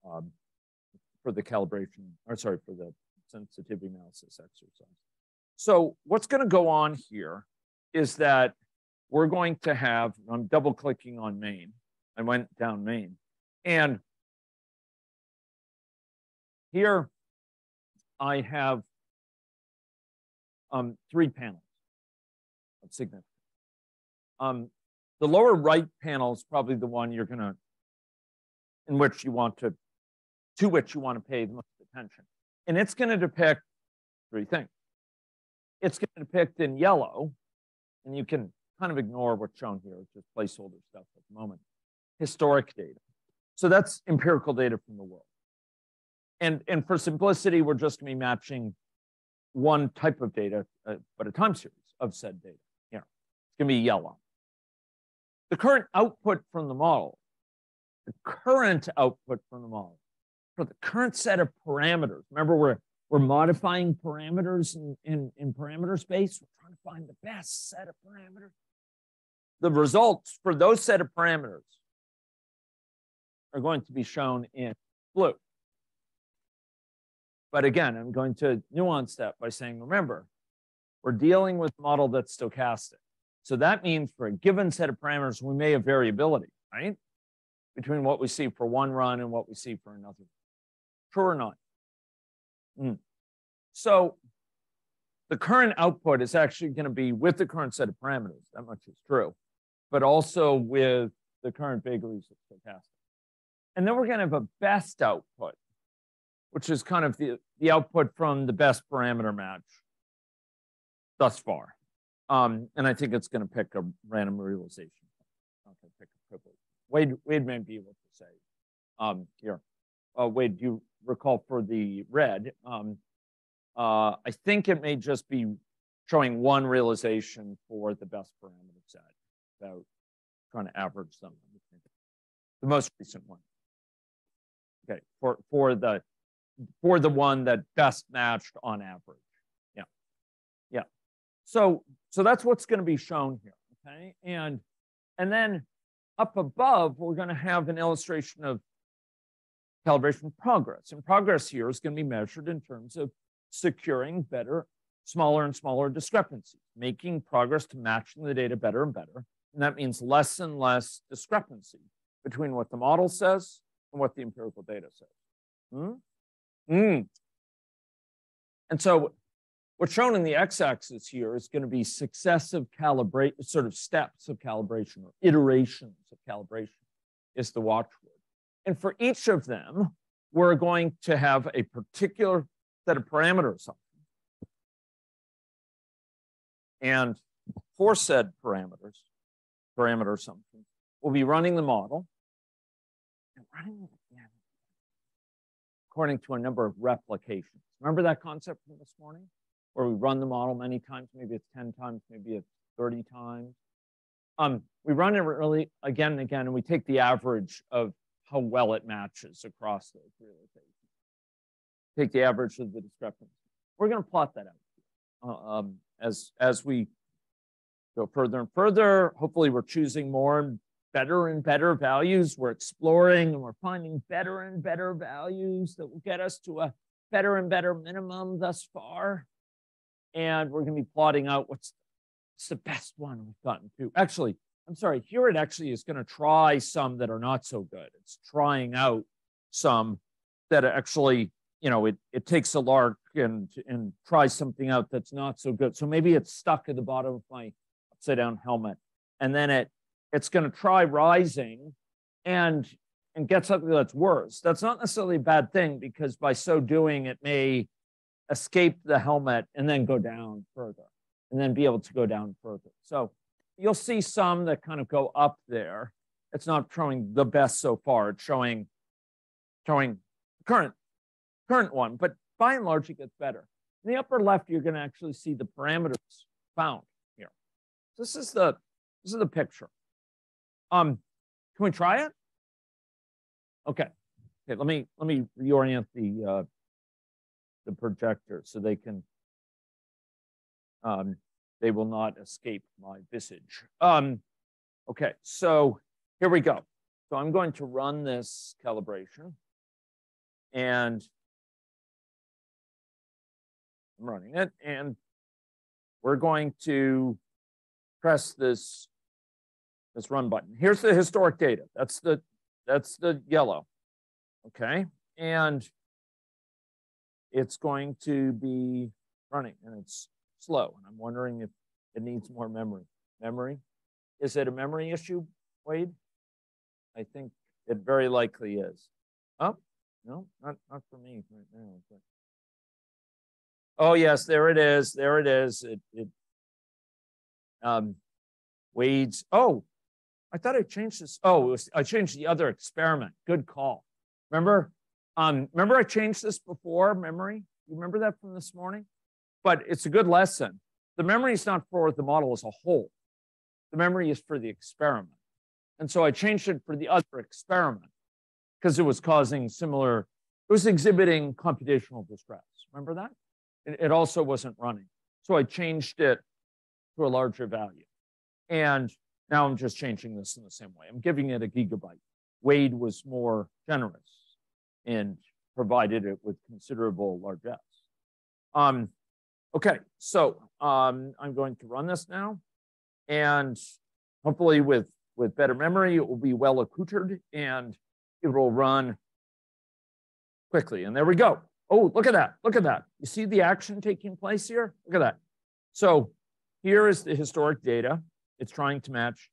um, for the calibration, or sorry, for the sensitivity analysis exercise. So what's going to go on here is that we're going to have, I'm double clicking on main. I went down main. And here I have um, three panels of significance. Um, the lower right panel is probably the one you're going to, in which you want to, to which you want to pay the most attention. And it's going to depict three things. It's to depict in yellow, and you can kind of ignore what's shown here. It's just placeholder stuff at the moment. Historic data. So that's empirical data from the world. And, and for simplicity, we're just to be matching one type of data, uh, but a time series of said data. Here, it's going to be yellow. The current output from the model, the current output from the model, for the current set of parameters. Remember, we're we're modifying parameters in, in, in parameter space. We're trying to find the best set of parameters. The results for those set of parameters are going to be shown in blue. But again, I'm going to nuance that by saying, remember, we're dealing with a model that's stochastic. So that means for a given set of parameters, we may have variability, right? Between what we see for one run and what we see for another. True or not? Mm. So the current output is actually going to be with the current set of parameters. That much is true, but also with the current vagaries of stochastic. And then we're going to have a best output, which is kind of the, the output from the best parameter match thus far. Um, and I think it's going to pick a random realization. Not going to pick a privilege. Wade, Wade may be able to say um, here. Uh, Wade, do you recall for the red, um, uh, I think it may just be showing one realization for the best parameter set without trying to average them. The most recent one. Okay, for, for the for the one that best matched on average. Yeah. Yeah. So so that's what's going to be shown here. Okay. And and then up above, we're going to have an illustration of calibration progress. And progress here is going to be measured in terms of securing better, smaller and smaller discrepancies, making progress to matching the data better and better. And that means less and less discrepancy between what the model says and what the empirical data says. Hmm? Mm. And so what's shown in the x-axis here is going to be successive calibrate, sort of steps of calibration or iterations of calibration is the watchword. And for each of them, we're going to have a particular set of parameter assumptions. And for said parameters, parameter assumptions, we'll be running the model and running according to a number of replications. Remember that concept from this morning? Where we run the model many times, maybe it's 10 times, maybe it's 30 times. Um, we run it really again and again, and we take the average of how well it matches across those realizations. Take the average of the discrepancy. We're going to plot that out uh, um, as, as we go further and further. Hopefully, we're choosing more and better and better values. We're exploring and we're finding better and better values that will get us to a better and better minimum thus far. And we're going to be plotting out what's, what's the best one we've gotten to. Actually, I'm sorry, here it actually is going to try some that are not so good. It's trying out some that actually, you know, it, it takes a lark and, and tries something out that's not so good. So maybe it's stuck at the bottom of my upside down helmet. And then it it's going to try rising and and get something that's worse. That's not necessarily a bad thing because by so doing, it may escape the helmet and then go down further and then be able to go down further. So you'll see some that kind of go up there. It's not showing the best so far. It's showing showing current current one, but by and large, it gets better. In the upper left, you're going to actually see the parameters found here. This is the this is the picture. Um, can we try it? Okay. Okay. Let me let me reorient the uh, the projector so they can um, they will not escape my visage. Um, okay, so here we go. So I'm going to run this calibration. and I'm running it, and we're going to press this this run button. Here's the historic data. That's the that's the yellow. Okay. And it's going to be running and it's slow. And I'm wondering if it needs more memory. Memory? Is it a memory issue, Wade? I think it very likely is. Oh, no, not, not for me right now. But... Oh, yes, there it is. There it is. It, it um, Wade's. Oh, I thought I changed this. Oh, was, I changed the other experiment. Good call. Remember? Um, remember I changed this before, memory? You remember that from this morning? But it's a good lesson. The memory is not for the model as a whole. The memory is for the experiment. And so I changed it for the other experiment because it was causing similar, it was exhibiting computational distress. Remember that? It, it also wasn't running. So I changed it to a larger value. And now I'm just changing this in the same way. I'm giving it a gigabyte. Wade was more generous and provided it with considerable largesse. Um, okay, so um, I'm going to run this now. And hopefully with, with better memory, it will be well accoutered and it will run quickly. And there we go. Oh, look at that. Look at that. You see the action taking place here? Look at that. So here is the historic data it's trying to match.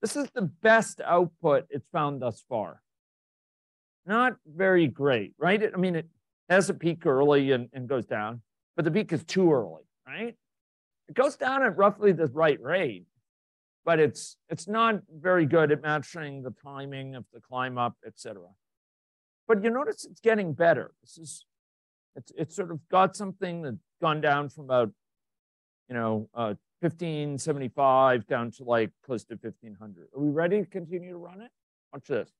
This is the best output it's found thus far. Not very great, right? I mean, it has a peak early and, and goes down, but the peak is too early, right? It goes down at roughly the right rate, but it's it's not very good at matching the timing of the climb up, etc. But you notice it's getting better. This is it's it's sort of got something that's gone down from about you know uh, 1575 down to like close to 1500. Are we ready to continue to run it? Watch this.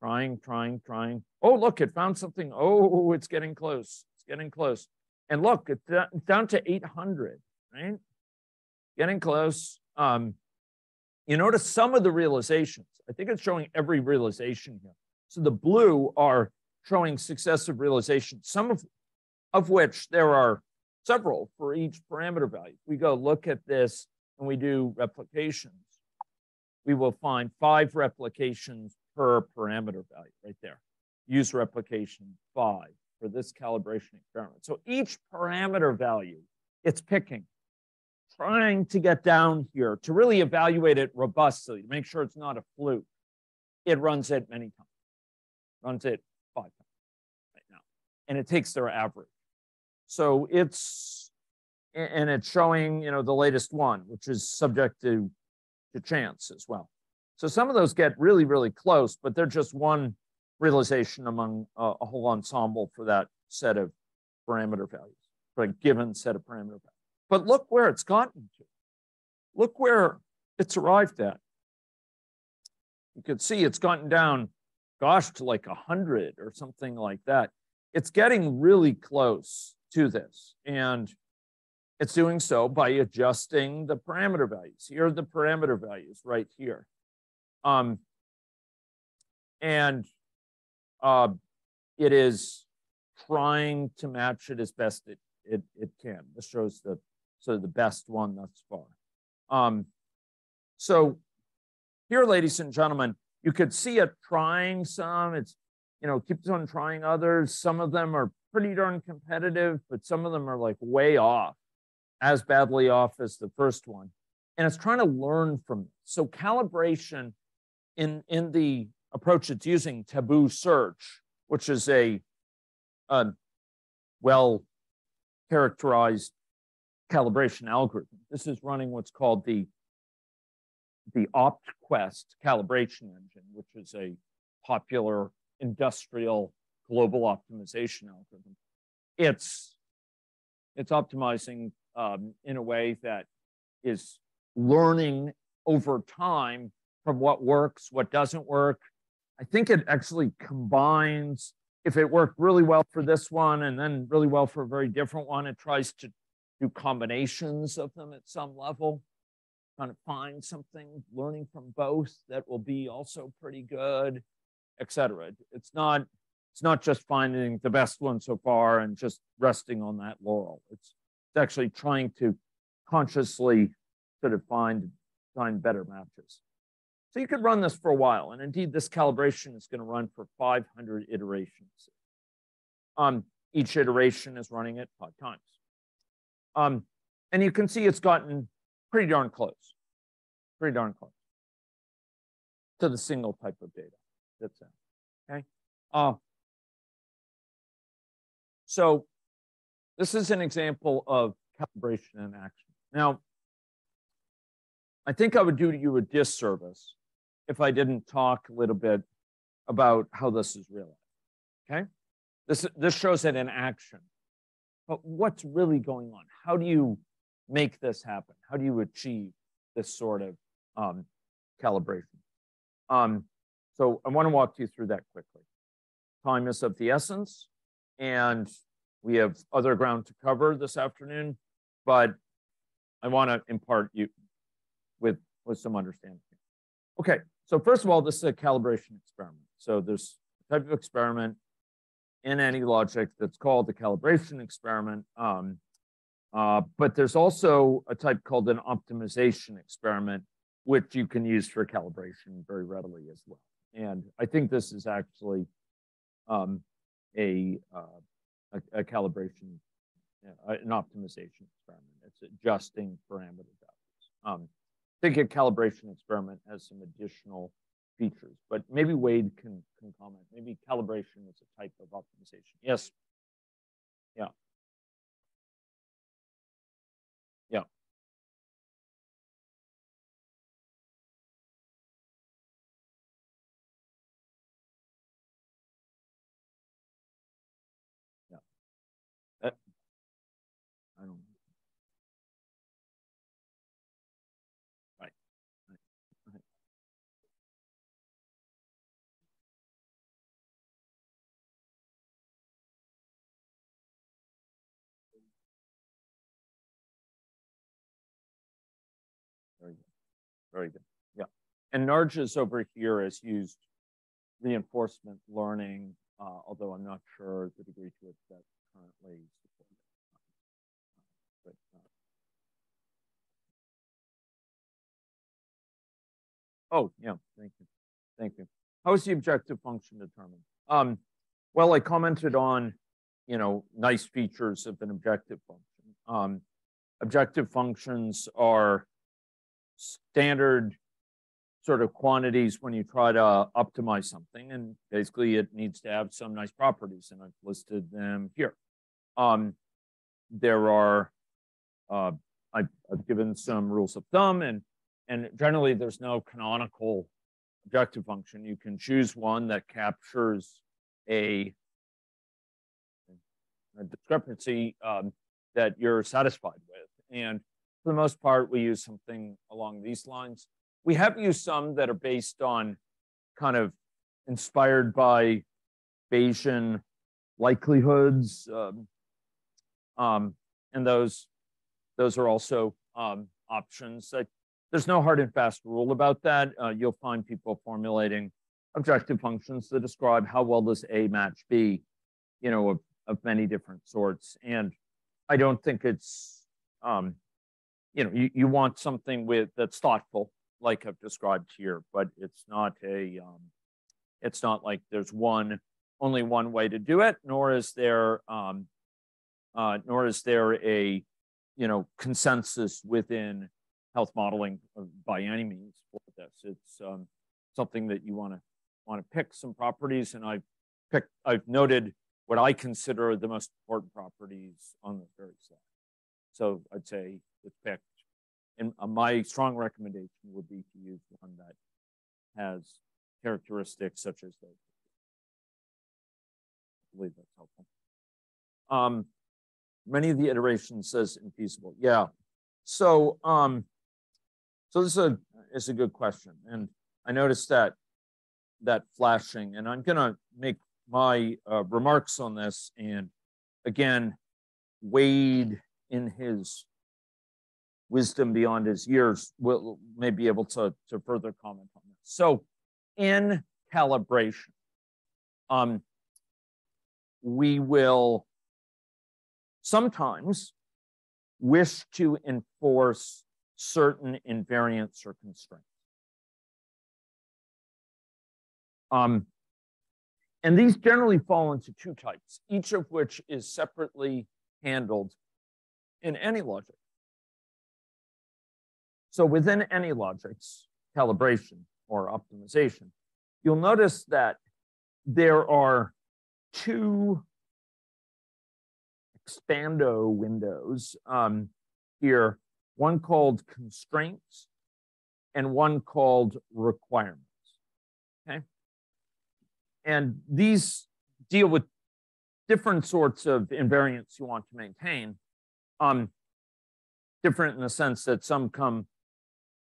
Trying, trying, trying. Oh, look, it found something. Oh, it's getting close. It's getting close. And look, it's down to 800, right? Getting close. Um, you notice some of the realizations. I think it's showing every realization here. So the blue are showing successive realizations, some of, of which there are several for each parameter value. We go look at this and we do replications. We will find five replications per parameter value right there. Use replication five for this calibration experiment. So each parameter value it's picking, trying to get down here to really evaluate it robustly, to make sure it's not a fluke. It runs it many times, runs it five times right now. And it takes their average. So it's and it's showing you know the latest one, which is subject to to chance as well. So some of those get really really close, but they're just one realization among a, a whole ensemble for that set of parameter values for a given set of parameter values. But look where it's gotten to. Look where it's arrived at. You can see it's gotten down, gosh, to like 100 or something like that. It's getting really close to this. And it's doing so by adjusting the parameter values. Here are the parameter values right here. Um, and uh, it is trying to match it as best it, it, it can. This shows the so the best one thus far. Um, so here, ladies and gentlemen, you could see it trying some. It's, you know, keeps on trying others. Some of them are pretty darn competitive, but some of them are like way off, as badly off as the first one. And it's trying to learn from it. So calibration in, in the approach it's using, taboo search, which is a, um, a well characterized calibration algorithm. This is running what's called the, the OptQuest calibration engine, which is a popular industrial global optimization algorithm. It's, it's optimizing um, in a way that is learning over time from what works, what doesn't work. I think it actually combines, if it worked really well for this one and then really well for a very different one, it tries to do combinations of them at some level, trying to find something, learning from both that will be also pretty good, et cetera. It's not it's not just finding the best one so far and just resting on that laurel. It's, it's actually trying to consciously sort of find, find better matches. So you could run this for a while. And indeed, this calibration is going to run for 500 iterations. Um, each iteration is running it five times. Um, and you can see it's gotten pretty darn close, pretty darn close to the single type of data that's in. Okay. Uh, so this is an example of calibration in action. Now, I think I would do you a disservice if I didn't talk a little bit about how this is realized. Okay? This, this shows it in action. But what's really going on? How do you make this happen? How do you achieve this sort of um, calibration? Um, so I want to walk you through that quickly. Time is of the essence, and we have other ground to cover this afternoon, but I want to impart you with, with some understanding. Okay, so first of all, this is a calibration experiment. So there's a type of experiment in AnyLogic that's called the calibration experiment. Um, uh, but there's also a type called an optimization experiment, which you can use for calibration very readily as well. And I think this is actually um, a, uh, a, a, calibration, uh, an optimization experiment. It's adjusting parameter values. Um, think a calibration experiment has some additional features, but maybe Wade can, can comment. Maybe calibration is a type of optimization. Yes. Yeah. Very good. Yeah. And Narges over here has used reinforcement learning, uh, although I'm not sure the degree to which that's currently supported. But, uh, oh, yeah, thank you. Thank you. How is the objective function determined? Um, well, I commented on, you know, nice features of an objective function. Um, objective functions are standard sort of quantities when you try to optimize something. And basically, it needs to have some nice properties, and I've listed them here. Um, there are, uh, I've, I've, given some rules of thumb, and, and generally, there's no canonical objective function. You can choose one that captures a, a discrepancy um, that you're satisfied with. And for the most part, we use something along these lines. We have used some that are based on kind of inspired by Bayesian likelihoods, um, um, and those those are also um, options. there's no hard and fast rule about that. Uh, you'll find people formulating objective functions that describe how well does A match B, you know, of, of many different sorts. And I don't think it's um, you know, you, you want something with that's thoughtful, like I've described here, but it's not a, um, it's not like there's one, only one way to do it, nor is there, um, uh, nor is there a, you know, consensus within health modeling by any means for this. It's um, something that you want to want to pick some properties, and I've picked, I've noted what I consider the most important properties on this very slide. So I'd say it's picked. And uh, my strong recommendation would be to use one that has characteristics such as those. I believe that's helpful. Um, many of the iterations says infeasible. Yeah. So, um, so this is a is a good question, and I noticed that that flashing, and I'm gonna make my uh, remarks on this. And again, Wade in his wisdom beyond his years will may be able to, to further comment on this. So in calibration, um, we will sometimes wish to enforce certain invariants or constraints. Um, and these generally fall into two types, each of which is separately handled in AnyLogic. So within AnyLogic's, calibration or optimization, you'll notice that there are two expando windows um, here, one called constraints and one called requirements. Okay. And these deal with different sorts of invariants you want to maintain. Um, different in the sense that some come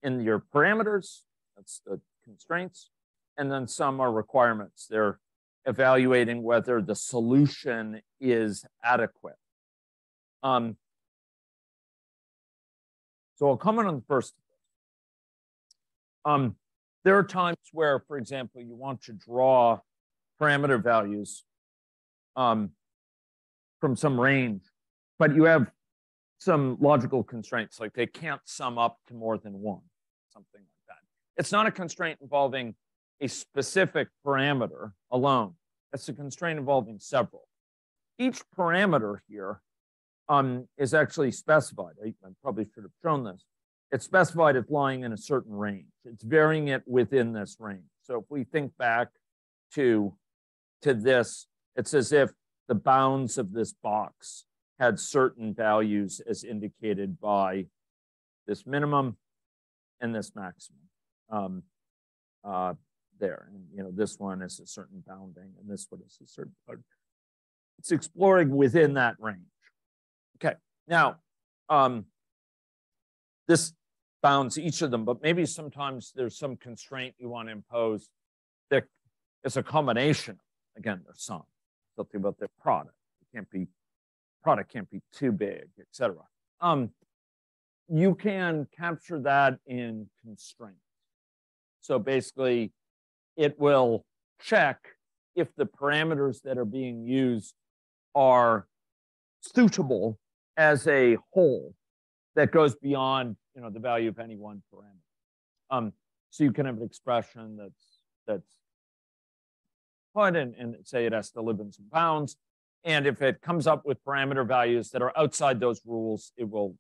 in your parameters, that's the constraints, and then some are requirements. They're evaluating whether the solution is adequate. Um, so I'll comment on the first. Um, there are times where, for example, you want to draw parameter values um, from some range, but you have some logical constraints, like they can't sum up to more than one, something like that. It's not a constraint involving a specific parameter alone. It's a constraint involving several. Each parameter here um, is actually specified. I, I probably should have shown this. It's specified as lying in a certain range. It's varying it within this range. So if we think back to to this, it's as if the bounds of this box had certain values as indicated by this minimum and this maximum um, uh, there. And, you know, this one is a certain bounding and this one is a certain, it's exploring within that range. Okay, now, um, this bounds each of them, but maybe sometimes there's some constraint you want to impose that is a combination Again, there's some something about their product. It can't be product can't be too big, etc. Um, you can capture that in constraints. So basically, it will check if the parameters that are being used are suitable as a whole that goes beyond you know the value of any one parameter. Um, so you can have an expression that's that's put and, and say it has to live in some bounds. And if it comes up with parameter values that are outside those rules, it will,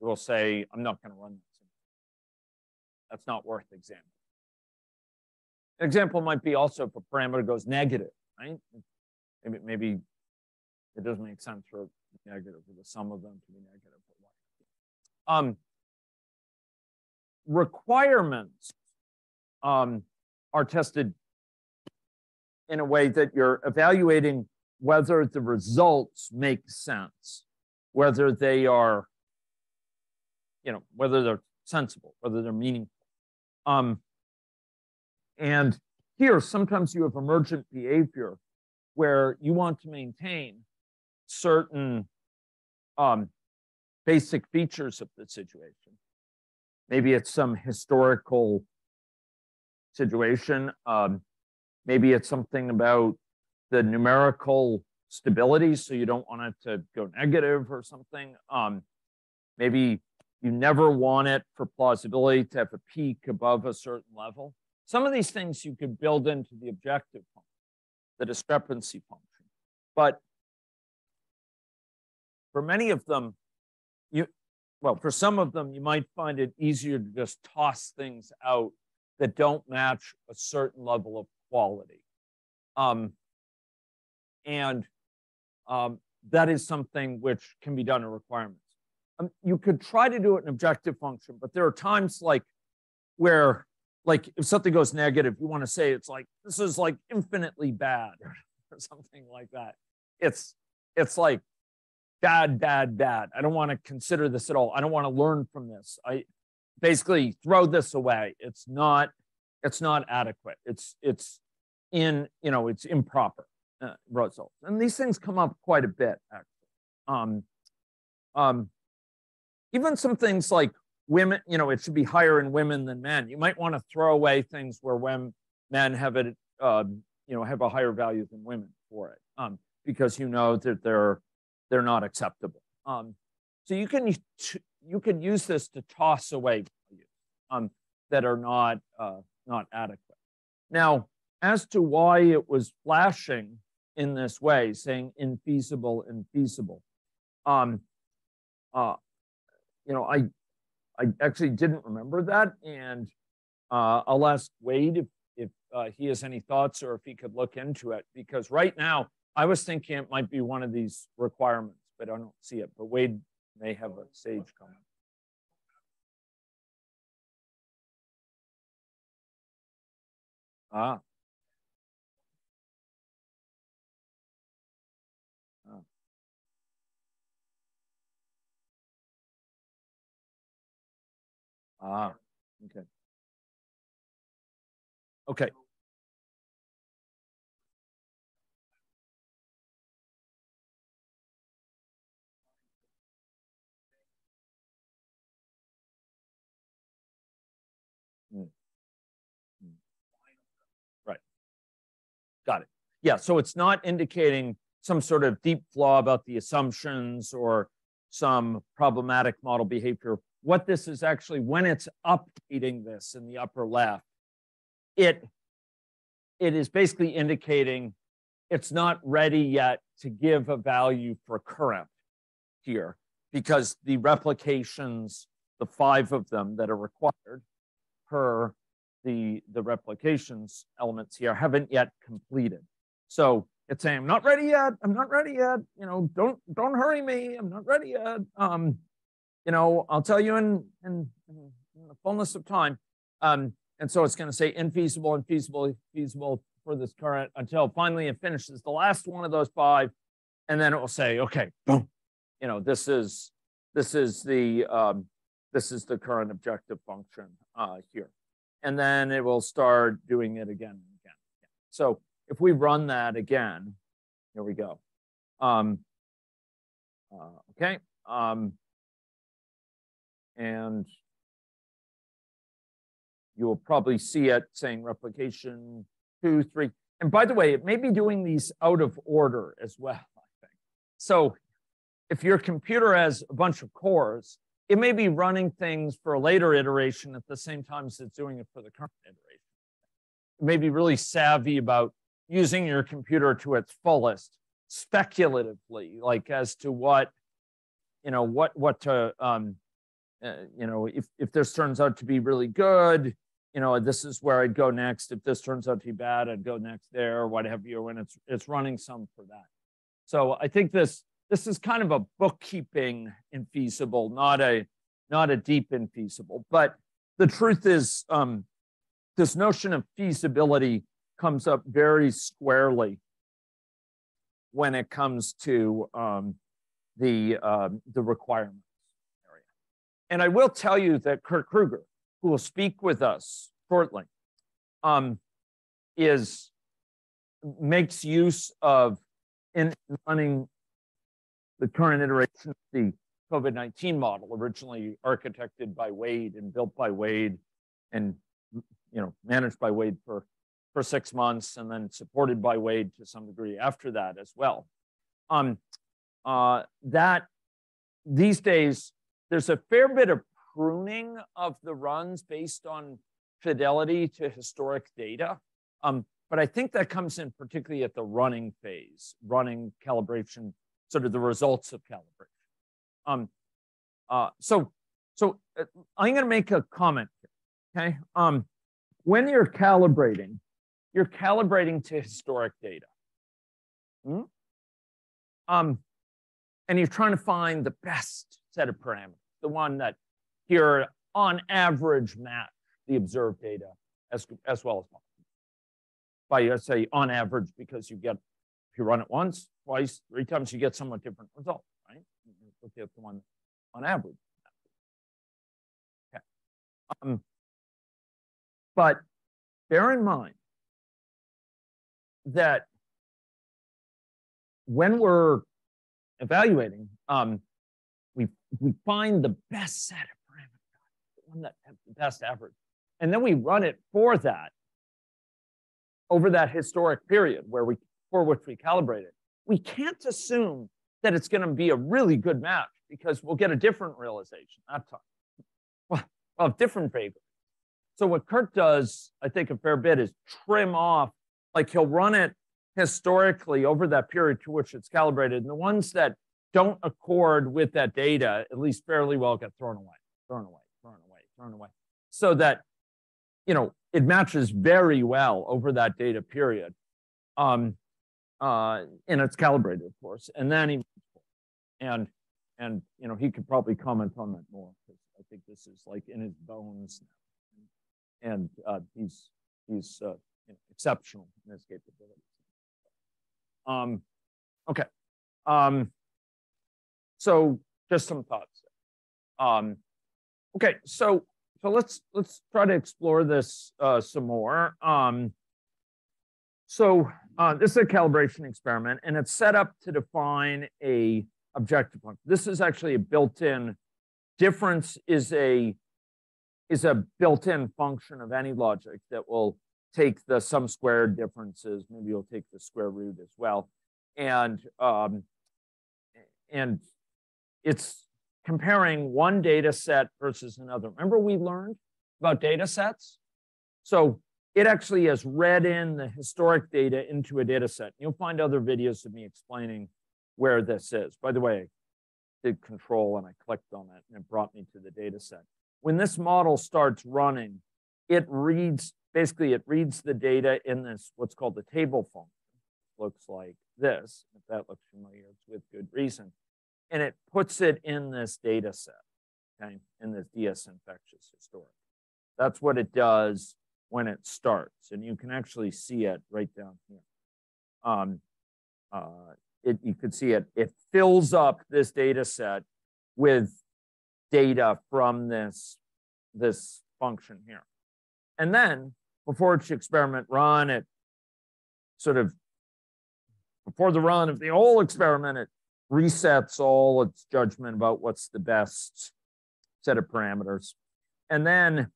will say, I'm not going to run this. That's not worth examining. An example might be also if a parameter goes negative, right? Maybe, maybe it doesn't make sense for negative for the sum of them to be negative. Um, requirements um, are tested in a way that you're evaluating whether the results make sense, whether they are, you know, whether they're sensible, whether they're meaningful. Um, and here, sometimes you have emergent behavior where you want to maintain certain um, basic features of the situation. Maybe it's some historical situation. Um, Maybe it's something about the numerical stability, so you don't want it to go negative or something. Um, maybe you never want it for plausibility to have a peak above a certain level. Some of these things you could build into the objective function, the discrepancy function. But for many of them, you well, for some of them, you might find it easier to just toss things out that don't match a certain level of quality. Um, and um, that is something which can be done in requirements. Um, you could try to do it in objective function, but there are times like where, like if something goes negative, you want to say it's like, this is like infinitely bad or something like that. It's, it's like bad, bad, bad. I don't want to consider this at all. I don't want to learn from this. I basically throw this away. It's not, it's not adequate. It's, it's in, you know, it's improper uh, results. And these things come up quite a bit, actually. Um, um, even some things like women, you know, it should be higher in women than men. You might want to throw away things where when men have it, uh, you know, have a higher value than women for it. Um, because you know that they're they're not acceptable. Um, so you can you can use this to toss away values um, that are not uh, not adequate. Now, as to why it was flashing in this way, saying infeasible, infeasible, um, uh, you know, I I actually didn't remember that, and uh, I'll ask Wade if if uh, he has any thoughts or if he could look into it, because right now I was thinking it might be one of these requirements, but I don't see it. But Wade may have a sage comment. Ah. Ah, okay. Okay. Right. Got it. Yeah, so it's not indicating some sort of deep flaw about the assumptions or some problematic model behavior. What this is actually, when it's updating this in the upper left, it, it is basically indicating it's not ready yet to give a value for current here because the replications, the five of them that are required per the, the replications elements here haven't yet completed. So it's saying, I'm not ready yet. I'm not ready yet. You know, don't don't hurry me. I'm not ready yet. Um, you know, I'll tell you in in, in the fullness of time. Um, and so it's going to say infeasible, infeasible, feasible for this current until finally it finishes the last one of those five, and then it will say, okay, boom, you know, this is this is the um, this is the current objective function uh, here and then it will start doing it again and again. So if we run that again, here we go. Um, uh, okay. Um, and you will probably see it saying replication two, three. And by the way, it may be doing these out of order as well, I think. So if your computer has a bunch of cores, it may be running things for a later iteration at the same time as it's doing it for the current iteration. It may be really savvy about using your computer to its fullest speculatively, like as to what, you know, what, what to, um, uh, you know, if, if this turns out to be really good, you know, this is where I'd go next. If this turns out to be bad, I'd go next there, what have you. And it's, it's running some for that. So I think this, this is kind of a bookkeeping infeasible, not a not a deep infeasible. But the truth is, um, this notion of feasibility comes up very squarely when it comes to um, the uh, the requirements area. And I will tell you that Kurt Kreuger, who will speak with us shortly, um, is makes use of in running the current iteration of the COVID 19 model, originally architected by Wade and built by Wade and you know managed by Wade for, for six months and then supported by Wade to some degree after that as well. Um, uh, that these days, there's a fair bit of pruning of the runs based on fidelity to historic data. Um, but I think that comes in particularly at the running phase, running calibration sort of the results of calibration. Um, uh, so, so uh, I'm going to make a comment here. Okay. Um, when you're calibrating, you're calibrating to historic data. Hmm? Um, and you're trying to find the best set of parameters, the one that here on average match the observed data as, as well as possible. By I say on average because you get if you run it once, twice, three times, you get somewhat different results, right? Look at the one on average. Okay. Um, but bear in mind that when we're evaluating, um, we, we find the best set of parameters, the one that has the best average. And then we run it for that over that historic period where we for which we calibrated. we can't assume that it's going to be a really good match because we'll get a different realization that time. Well, well different favor. So what Kurt does, I think a fair bit, is trim off, like he'll run it historically over that period to which it's calibrated. And the ones that don't accord with that data, at least fairly well, get thrown away, thrown away, thrown away, thrown away. So that, you know, it matches very well over that data period. Um, uh, and it's calibrated, of course. And then he, and, and, you know, he could probably comment on that more because I think this is like in his bones now and uh, he's he's uh, you know, exceptional in his capabilities. Um, okay, um, so just some thoughts. Um, okay, so so let's let's try to explore this uh, some more. Um, so uh, this is a calibration experiment, and it's set up to define a objective function. This is actually a built-in difference is a is a built-in function of AnyLogic that will take the sum squared differences. Maybe you'll take the square root as well. And, um, and it's comparing one data set versus another. Remember we learned about data sets? So it actually has read in the historic data into a data set. You'll find other videos of me explaining where this is. By the way, I did control and I clicked on it and it brought me to the data set when this model starts running, it reads, basically it reads the data in this, what's called the table function. Looks like this. If that looks familiar, it's with good reason. And it puts it in this data set, okay, in this DS infectious historic. That's what it does when it starts. And you can actually see it right down here. Um, uh, it, you could see it, it fills up this data set with data from this, this function here. And then before each experiment run, it sort of, before the run of the whole experiment, it resets all its judgment about what's the best set of parameters. And then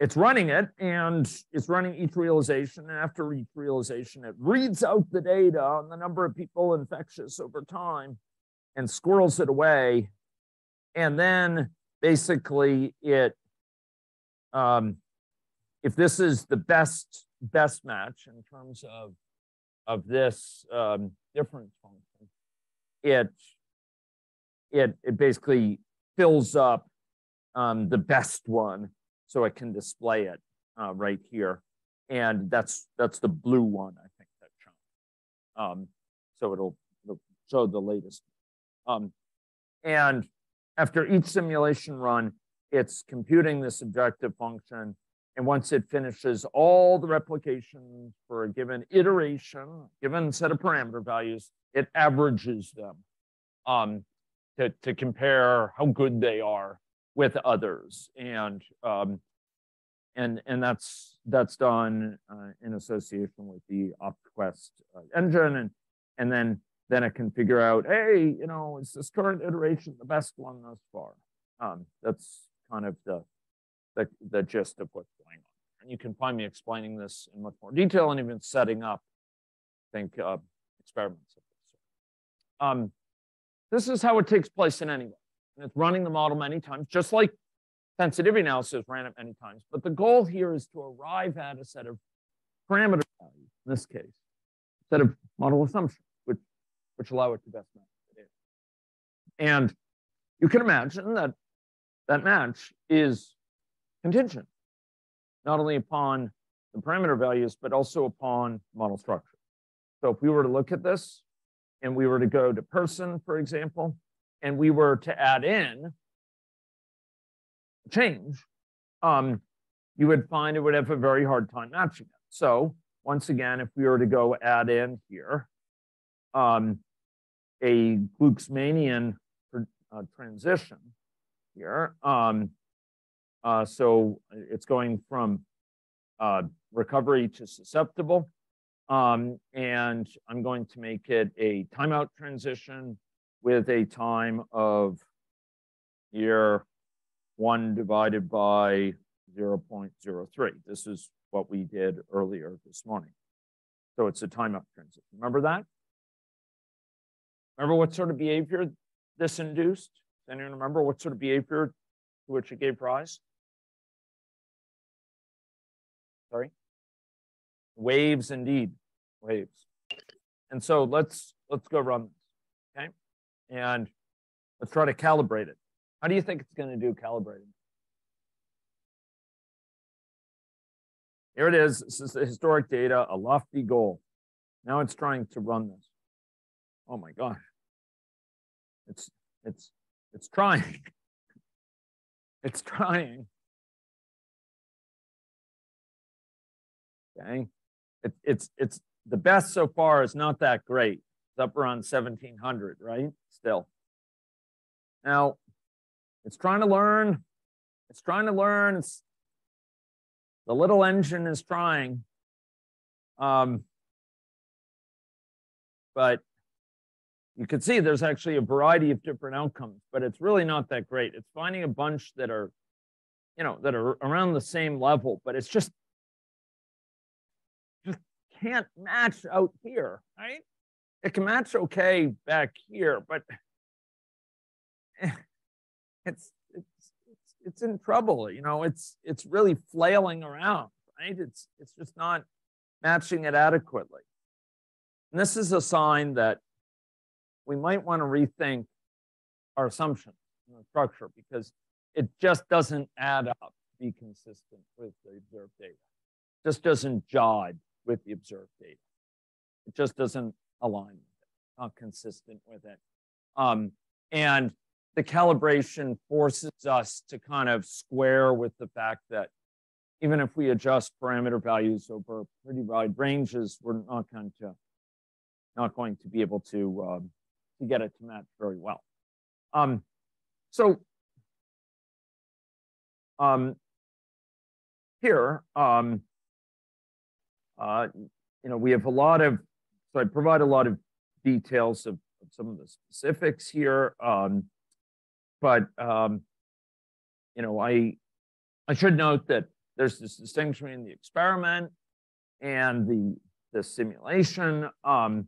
it's running it and it's running each realization. And after each realization, it reads out the data on the number of people infectious over time and squirrels it away and then basically it, um, if this is the best best match in terms of of this um, difference function, it it it basically fills up um, the best one so it can display it uh, right here, and that's that's the blue one I think that shown. Um, so it'll, it'll show the latest. Um, and after each simulation run, it's computing this objective function. And once it finishes all the replications for a given iteration, given set of parameter values, it averages them um, to, to compare how good they are with others. And um, and and that's that's done uh, in association with the OptQuest uh, engine, and and then then it can figure out, hey, you know, is this current iteration the best one thus far? Um, that's kind of the, the, the gist of what's going on. And you can find me explaining this in much more detail and even setting up, I think, uh, experiments of this sort. Um, this is how it takes place in AnyWay. And it's running the model many times, just like sensitivity analysis ran it many times. But the goal here is to arrive at a set of parameter values, in this case, a set of model assumptions which, which allow it to best match the data. And you can imagine that that match is contingent, not only upon the parameter values, but also upon model structure. So if we were to look at this and we were to go to person, for example, and we were to add in change, um, you would find it would have a very hard time matching it. So once again, if we were to go add in here, um, a Glucksmannian uh, transition here. Um, uh, so it's going from uh, recovery to susceptible. Um, and I'm going to make it a timeout transition with a time of year one divided by 0.03. This is what we did earlier this morning. So it's a timeout transition. Remember that? Remember what sort of behavior this induced? Anyone remember what sort of behavior to which it gave rise? Sorry? Waves indeed, waves. And so let's let's go run this, okay? And let's try to calibrate it. How do you think it's going to do calibrating? Here it is. This is the historic data, a lofty goal. Now it's trying to run this. Oh my gosh. It's it's it's trying. It's trying. Okay. It, it's it's the best so far is not that great. It's up around 1700, right? Still. Now, it's trying to learn. It's trying to learn. It's, the little engine is trying. Um, but you can see there's actually a variety of different outcomes, but it's really not that great. It's finding a bunch that are, you know, that are around the same level, but it's just, just can't match out here, right? It can match okay back here, but it's, it's, it's, it's in trouble. You know, it's, it's really flailing around, right? It's, it's just not matching it adequately. And this is a sign that we might want to rethink our assumptions in the structure because it just doesn't add up to be consistent with the observed data. Just doesn't jibe with the observed data. It just doesn't align with it, not consistent with it. Um, and the calibration forces us to kind of square with the fact that even if we adjust parameter values over pretty wide ranges, we're not going to not going to be able to um, to get it to match very well. Um, so um, here, um, uh, you know, we have a lot of, so I provide a lot of details of, of some of the specifics here. Um, but, um, you know, I, I should note that there's this distinction between the experiment and the, the simulation. Um,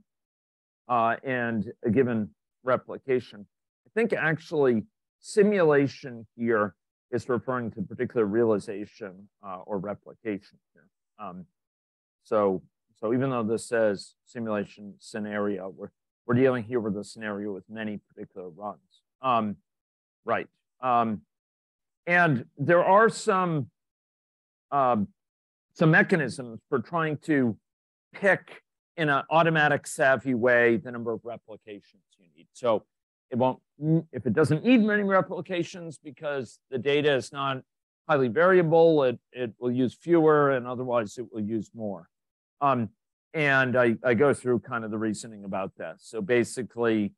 uh, and a given replication. I think actually simulation here is referring to particular realization uh, or replication here. Um, so, so even though this says simulation scenario, we're, we're dealing here with a scenario with many particular runs. Um, right. Um, and there are some, um, some mechanisms for trying to pick in an automatic savvy way the number of replications you need. So it won't, if it doesn't need many replications because the data is not highly variable, it, it will use fewer and otherwise it will use more. Um, and I, I go through kind of the reasoning about that. So basically,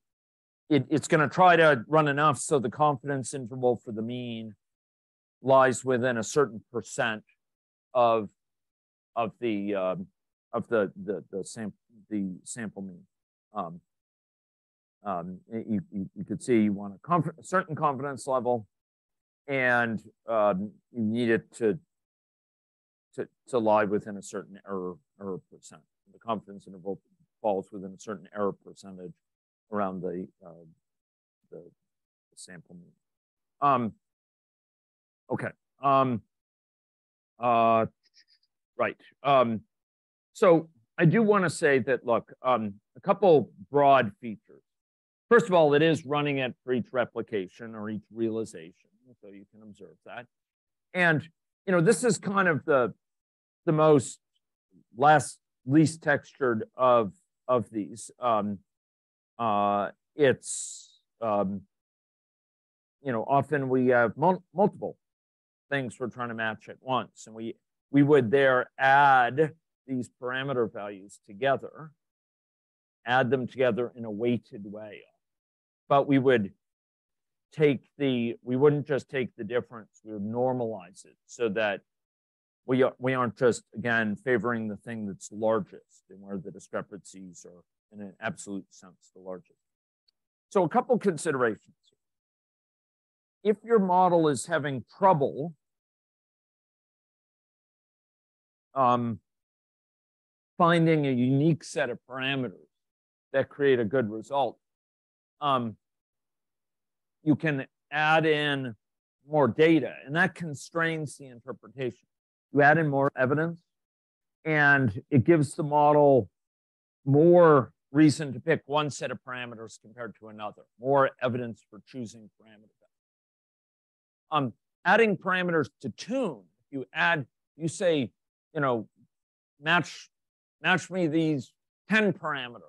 it, it's going to try to run enough so the confidence interval for the mean lies within a certain percent of of the um, of the the the sample the sample mean. Um, um, you, you, you, could see you want a, conf a certain confidence level, and um, you need it to, to to lie within a certain error error percent. The confidence interval falls within a certain error percentage around the uh, the, the, sample mean. Um, okay. Um, uh, right. Um, so I do want to say that, look, um, a couple broad features. First of all, it is running it for each replication or each realization, so you can observe that. And, you know, this is kind of the, the most less, least textured of, of these. Um, uh, it's, um, you know, often we have mul multiple things we're trying to match at once, and we, we would there add these parameter values together, add them together in a weighted way. But we would take the, we wouldn't just take the difference, we would normalize it so that we, are, we aren't just, again, favoring the thing that's largest and where the discrepancies are, in an absolute sense, the largest. So a couple considerations. If your model is having trouble um, finding a unique set of parameters that create a good result, um, you can add in more data, and that constrains the interpretation. You add in more evidence, and it gives the model more reason to pick one set of parameters compared to another, more evidence for choosing parameters. Um, adding parameters to tune, you add, you say, you know, match, match me these 10 parameters.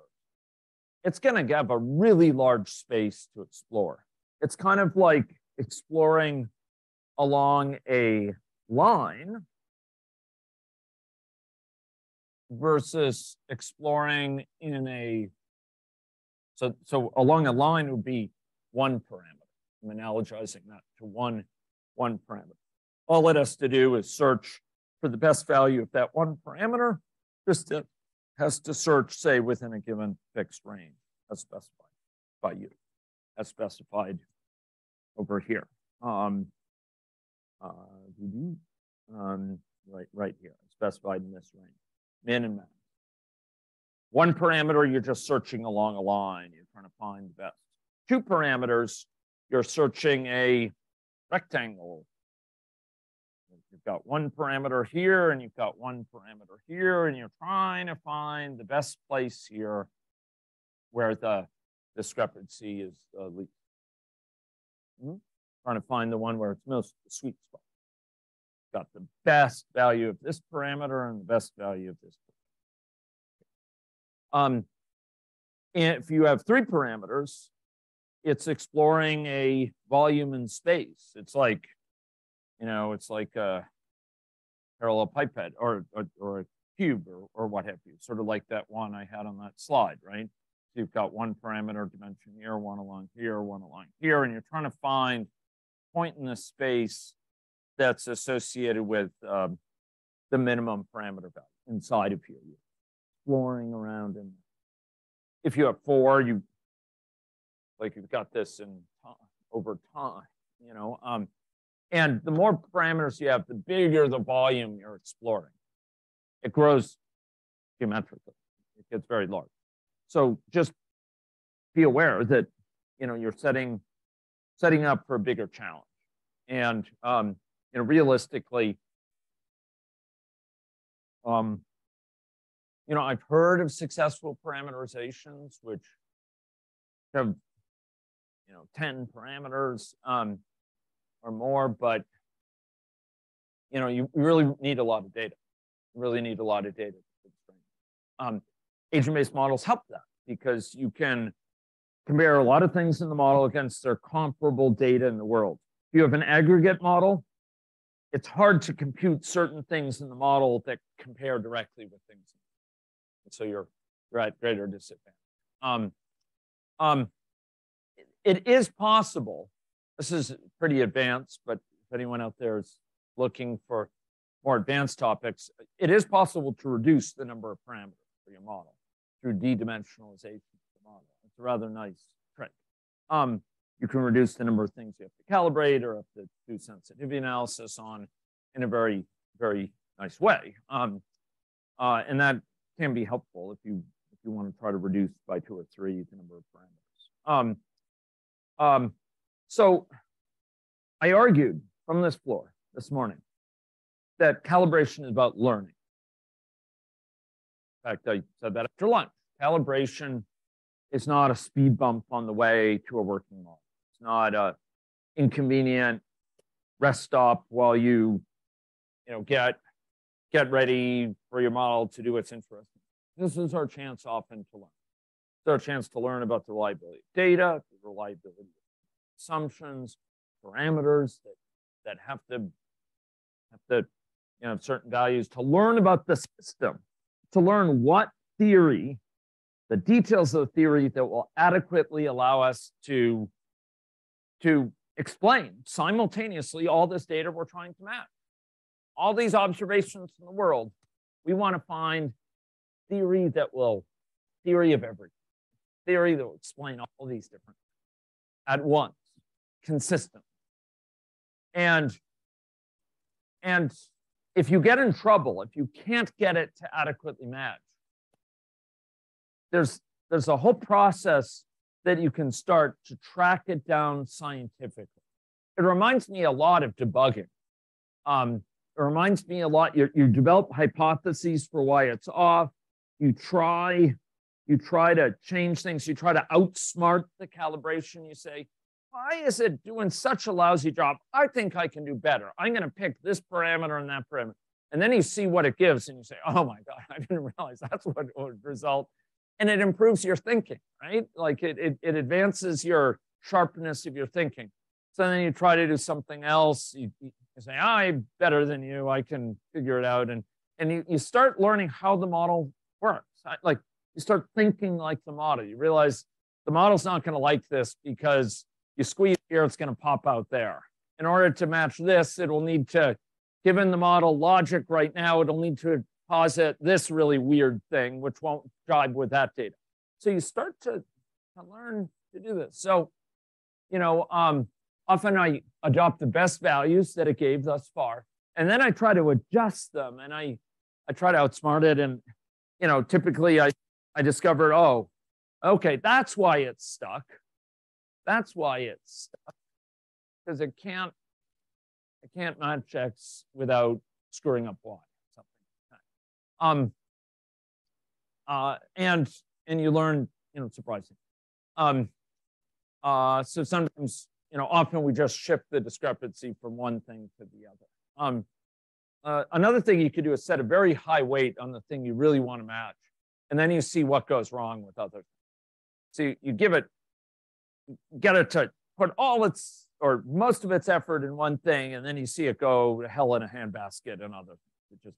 It's going to have a really large space to explore. It's kind of like exploring along a line versus exploring in a so so along a line would be one parameter. I'm analogizing that to one one parameter. All it has to do is search for the best value of that one parameter. Just to, has to search, say, within a given fixed range as specified by you, as specified over here. Um, uh, um, right, right here, specified in this range min and max. One parameter, you're just searching along a line. You're trying to find the best. Two parameters, you're searching a rectangle. You've got one parameter here and you've got one parameter here, and you're trying to find the best place here where the discrepancy is least. Hmm? Trying to find the one where it's most sweet spot got the best value of this parameter and the best value of this. Um, and if you have three parameters, it's exploring a volume in space. It's like, you know, it's like a parallelepiped or, or, or a cube or, or what have you, sort of like that one I had on that slide, right? So you've got one parameter dimension here, one along here, one along here, and you're trying to find a point in the space that's associated with um, the minimum parameter value inside of here. You're exploring around and if you have four, you like you've got this in over time, you know. Um, and the more parameters you have, the bigger the volume you're exploring. It grows geometrically. It gets very large. So just be aware that you know you're setting setting up for a bigger challenge. And um, you know, realistically, um, you know, I've heard of successful parameterizations which have, you know, 10 parameters um, or more, but, you know, you really need a lot of data. You really need a lot of data. Um, agent-based models help that because you can compare a lot of things in the model against their comparable data in the world. If you have an aggregate model, it's hard to compute certain things in the model that compare directly with things. And so you're, at greater disadvantage. Um, um, it is possible, this is pretty advanced, but if anyone out there is looking for more advanced topics, it is possible to reduce the number of parameters for your model through de-dimensionalization of the model. It's a rather nice trick. Um, you can reduce the number of things you have to calibrate or have to do sensitivity analysis on in a very, very nice way. Um, uh, and that can be helpful if you if you want to try to reduce by two or three the number of parameters. Um, um, so I argued from this floor this morning that calibration is about learning. In fact, I said that after lunch. Calibration is not a speed bump on the way to a working model It's not a inconvenient rest stop while you, you know, get get ready for your model to do what's interesting. This is our chance often to learn. It's our chance to learn about the reliability of data, the reliability of assumptions, parameters that, that have to have to you know have certain values to learn about the system, to learn what theory, the details of the theory that will adequately allow us to to explain simultaneously all this data we're trying to map. All these observations in the world, we want to find theory that will, theory of everything, theory that will explain all these different at once, consistently. And, and if you get in trouble, if you can't get it to adequately match, there's, there's a whole process that you can start to track it down scientifically. It reminds me a lot of debugging. Um, it reminds me a lot, you, you develop hypotheses for why it's off. You try, you try to change things. You try to outsmart the calibration. You say, why is it doing such a lousy job? I think I can do better. I'm going to pick this parameter and that parameter. And then you see what it gives and you say, oh my God, I didn't realize that's what would result. And it improves your thinking, right? Like it, it, it advances your sharpness of your thinking. So then you try to do something else. You, you say, oh, I'm better than you. I can figure it out. And, and you, you start learning how the model works. Like you start thinking like the model. You realize the model's not going to like this because you squeeze here, it's going to pop out there. In order to match this, it'll need to, given the model logic right now, it'll need to posit this really weird thing, which won't jibe with that data. So you start to, to learn to do this. So, you know, um, often I adopt the best values that it gave thus far, and then I try to adjust them, and I, I try to outsmart it. And, you know, typically I, I discovered, oh, okay, that's why it's stuck. That's why it's because it can't it can't match X without screwing up Y. Something. Um, uh, and and you learn, you know, surprising. Um, uh, so sometimes, you know, often we just shift the discrepancy from one thing to the other. Um, uh, another thing you could do is set a very high weight on the thing you really want to match, and then you see what goes wrong with other. So you, you give it get it to put all its or most of its effort in one thing, and then you see it go to hell in a handbasket and other things. It just,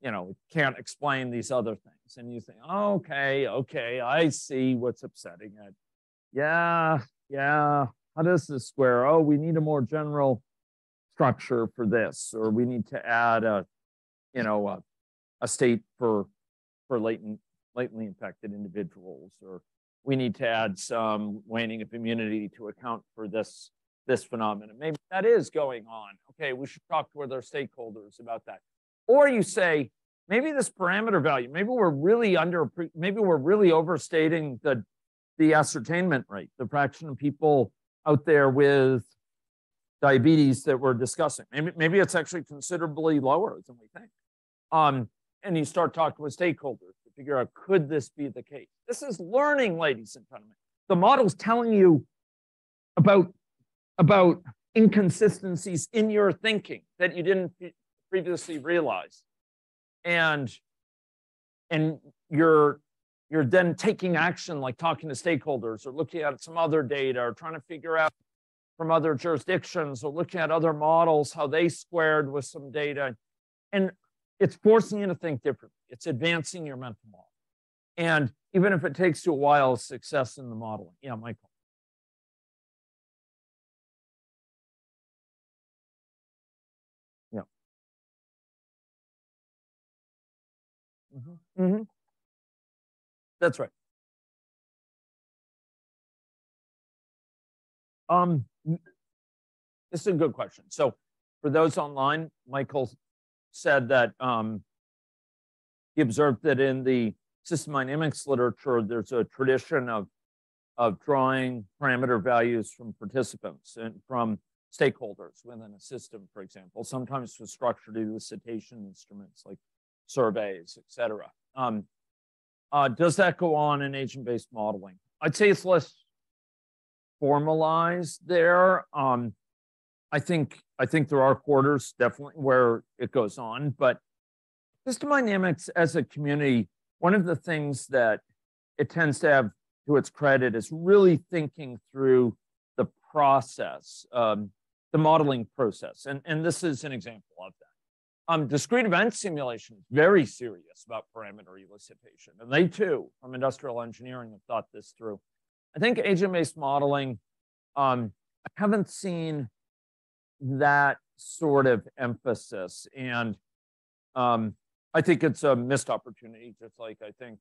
you know, can't explain these other things. And you think, okay, okay, I see what's upsetting it. Yeah, yeah. How does this square? Oh, we need a more general structure for this, or we need to add a, you know, a, a state for for latent latently infected individuals, or we need to add some waning of immunity to account for this, this phenomenon. Maybe that is going on. Okay, we should talk to other stakeholders about that. Or you say, maybe this parameter value, maybe we're really under, maybe we're really overstating the, the ascertainment rate, the fraction of people out there with diabetes that we're discussing. Maybe, maybe it's actually considerably lower than we think. Um, and you start talking with stakeholders figure out, could this be the case? This is learning, ladies and gentlemen. The model's telling you about, about inconsistencies in your thinking that you didn't previously realize. And, and you're, you're then taking action like talking to stakeholders or looking at some other data or trying to figure out from other jurisdictions or looking at other models, how they squared with some data. And it's forcing you to think differently. It's advancing your mental model. And even if it takes you a while, success in the modeling. Yeah, Michael. Yeah. Mm-hmm. Mm-hmm. That's right. Um, this is a good question. So for those online, Michael said that um, he observed that in the system dynamics literature, there's a tradition of, of drawing parameter values from participants and from stakeholders within a system, for example, sometimes with structured elicitation instruments like surveys, et cetera. Um, uh, does that go on in agent-based modeling? I'd say it's less formalized there. Um, I think I think there are quarters definitely where it goes on, but system dynamics as a community one of the things that it tends to have to its credit is really thinking through the process, um, the modeling process. And, and this is an example of that. Um, discrete event simulation is very serious about parameter elicitation. And they too, from industrial engineering, have thought this through. I think agent-based modeling, um, I haven't seen that sort of emphasis. And um, I think it's a missed opportunity, just like I think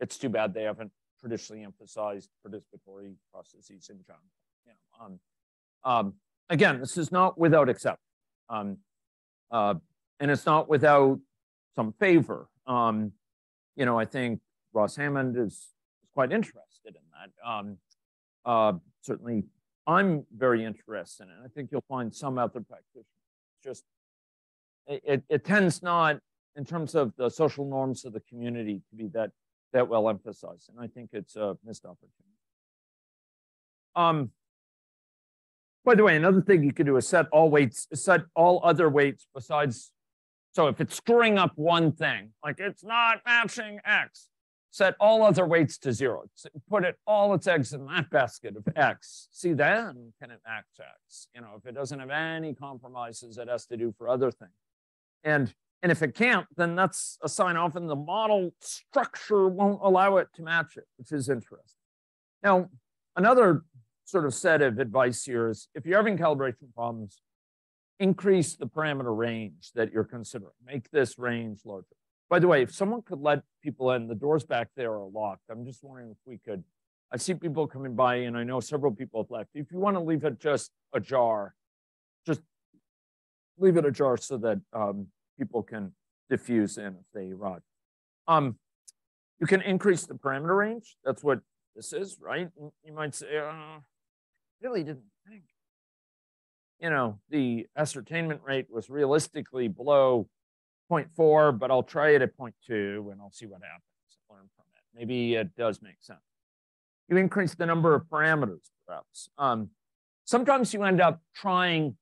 it's too bad they haven't traditionally emphasized participatory processes in general. You know, um, um, again, this is not without exception, um, uh, and it's not without some favor. Um, you know, I think Ross Hammond is, is quite interested in that. Um, uh, certainly I'm very interested in. It. I think you'll find some other practitioners. Just it, it tends not, in terms of the social norms of the community, to be that that well emphasized, and I think it's a missed opportunity. Um, by the way, another thing you could do is set all weights, set all other weights besides. So if it's screwing up one thing, like it's not matching X, set all other weights to zero. Put it all its eggs in that basket of X. See, then can it match X? You know, if it doesn't have any compromises, it has to do for other things. And and if it can't, then that's a sign often the model structure won't allow it to match it, which is interesting. Now, another sort of set of advice here is if you're having calibration problems, increase the parameter range that you're considering. Make this range larger. By the way, if someone could let people in, the doors back there are locked. I'm just wondering if we could. I see people coming by, and I know several people have left. If you want to leave it just ajar, just leave it ajar so that um, people can diffuse in if they arrive. Um, you can increase the parameter range. That's what this is, right? You might say, uh, really didn't think. You know, the ascertainment rate was realistically below 0.4, but I'll try it at 0.2 and I'll see what happens. Learn from it. Maybe it does make sense. You increase the number of parameters, perhaps. Um, sometimes you end up trying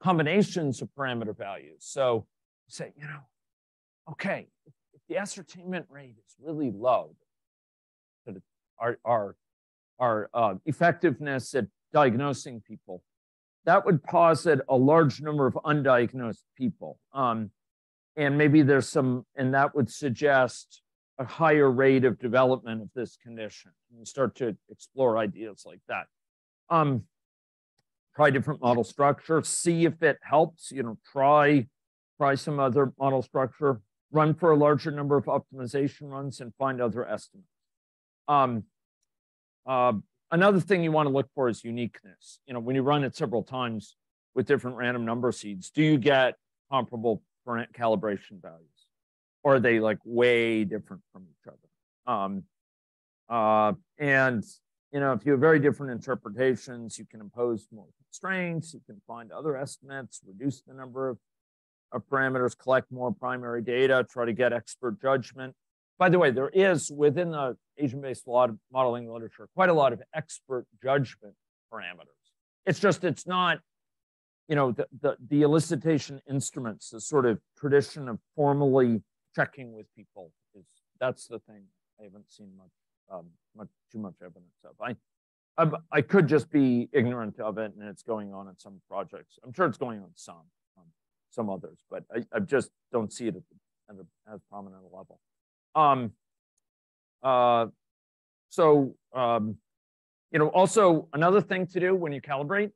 combinations of parameter values. So say, you know, okay, if, the ascertainment rate is really low, our, our, our uh, effectiveness at diagnosing people, that would posit a large number of undiagnosed people. Um, and maybe there's some, and that would suggest a higher rate of development of this condition. And you start to explore ideas like that. Um, try different model structure, see if it helps, you know, try, try some other model structure, run for a larger number of optimization runs and find other estimates. Um, uh, another thing you want to look for is uniqueness. You know, when you run it several times with different random number seeds, do you get comparable calibration values? Or are they like way different from each other? Um, uh, and you know, if you have very different interpretations, you can impose more constraints, you can find other estimates, reduce the number of, of parameters, collect more primary data, try to get expert judgment. By the way, there is within the agent-based modeling literature quite a lot of expert judgment parameters. It's just it's not you know, the, the, the elicitation instruments, the sort of tradition of formally checking with people is that's the thing I haven't seen much, um, much too much evidence of. I, I, I could just be ignorant of it, and it's going on in some projects. I'm sure it's going on some, um, some others, but I, I just don't see it at, the, at a, as prominent a level. Um, uh, so, um, you know, also another thing to do when you calibrate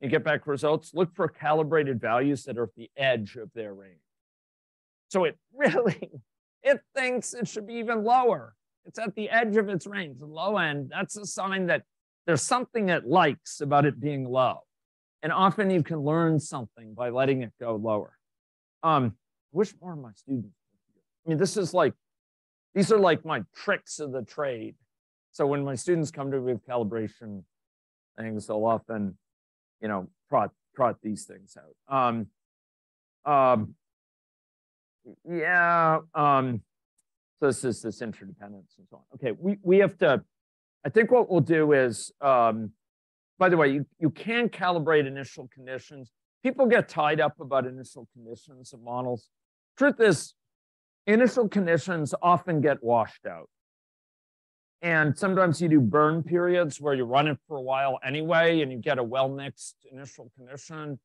you get back results, look for calibrated values that are at the edge of their range. So it really, it thinks it should be even lower. It's at the edge of its range, the low end. That's a sign that there's something it likes about it being low. And often you can learn something by letting it go lower. Um, I wish more of my students. I mean, this is like, these are like my tricks of the trade. So when my students come to me with calibration things, they'll often you know, trot trot these things out. Um, um, yeah. Um, so this is this interdependence and so on. Okay, we we have to. I think what we'll do is, um, by the way, you you can calibrate initial conditions. People get tied up about initial conditions of models. Truth is, initial conditions often get washed out. And sometimes you do burn periods where you run it for a while anyway, and you get a well-mixed initial condition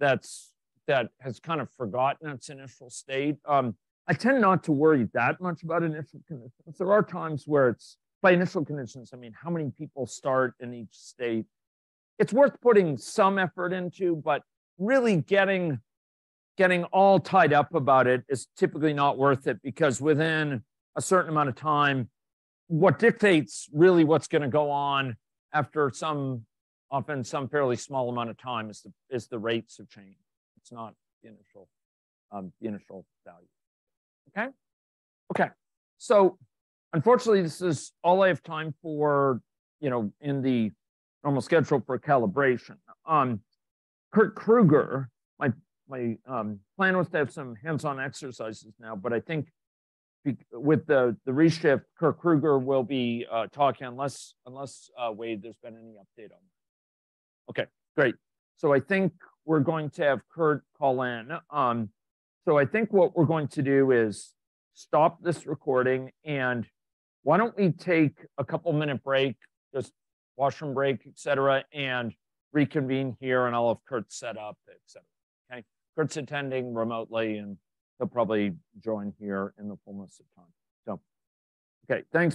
that's that has kind of forgotten its initial state. Um, I tend not to worry that much about initial conditions. There are times where it's by initial conditions, I mean, how many people start in each state? It's worth putting some effort into, but really getting getting all tied up about it is typically not worth it because within a certain amount of time, what dictates really what's going to go on after some often some fairly small amount of time is the is the rates of change. It's not the initial um, the initial value. Okay, okay. So unfortunately, this is all I have time for you know, in the normal schedule for calibration. Um, Kurt Kreuger, my my um, plan was to have some hands-on exercises now, but I think with the the reshift, Kurt Kreuger will be uh, talking unless unless uh, Wade, there's been any update on that. Okay, great. So I think we're going to have Kurt call in. Um, so I think what we're going to do is stop this recording and why don't we take a couple minute break, just washroom break, etc., and reconvene here, and I'll have Kurt set up, etc. Okay, Kurt's attending remotely, and he'll probably join here in the fullness of time. So, okay, thanks. For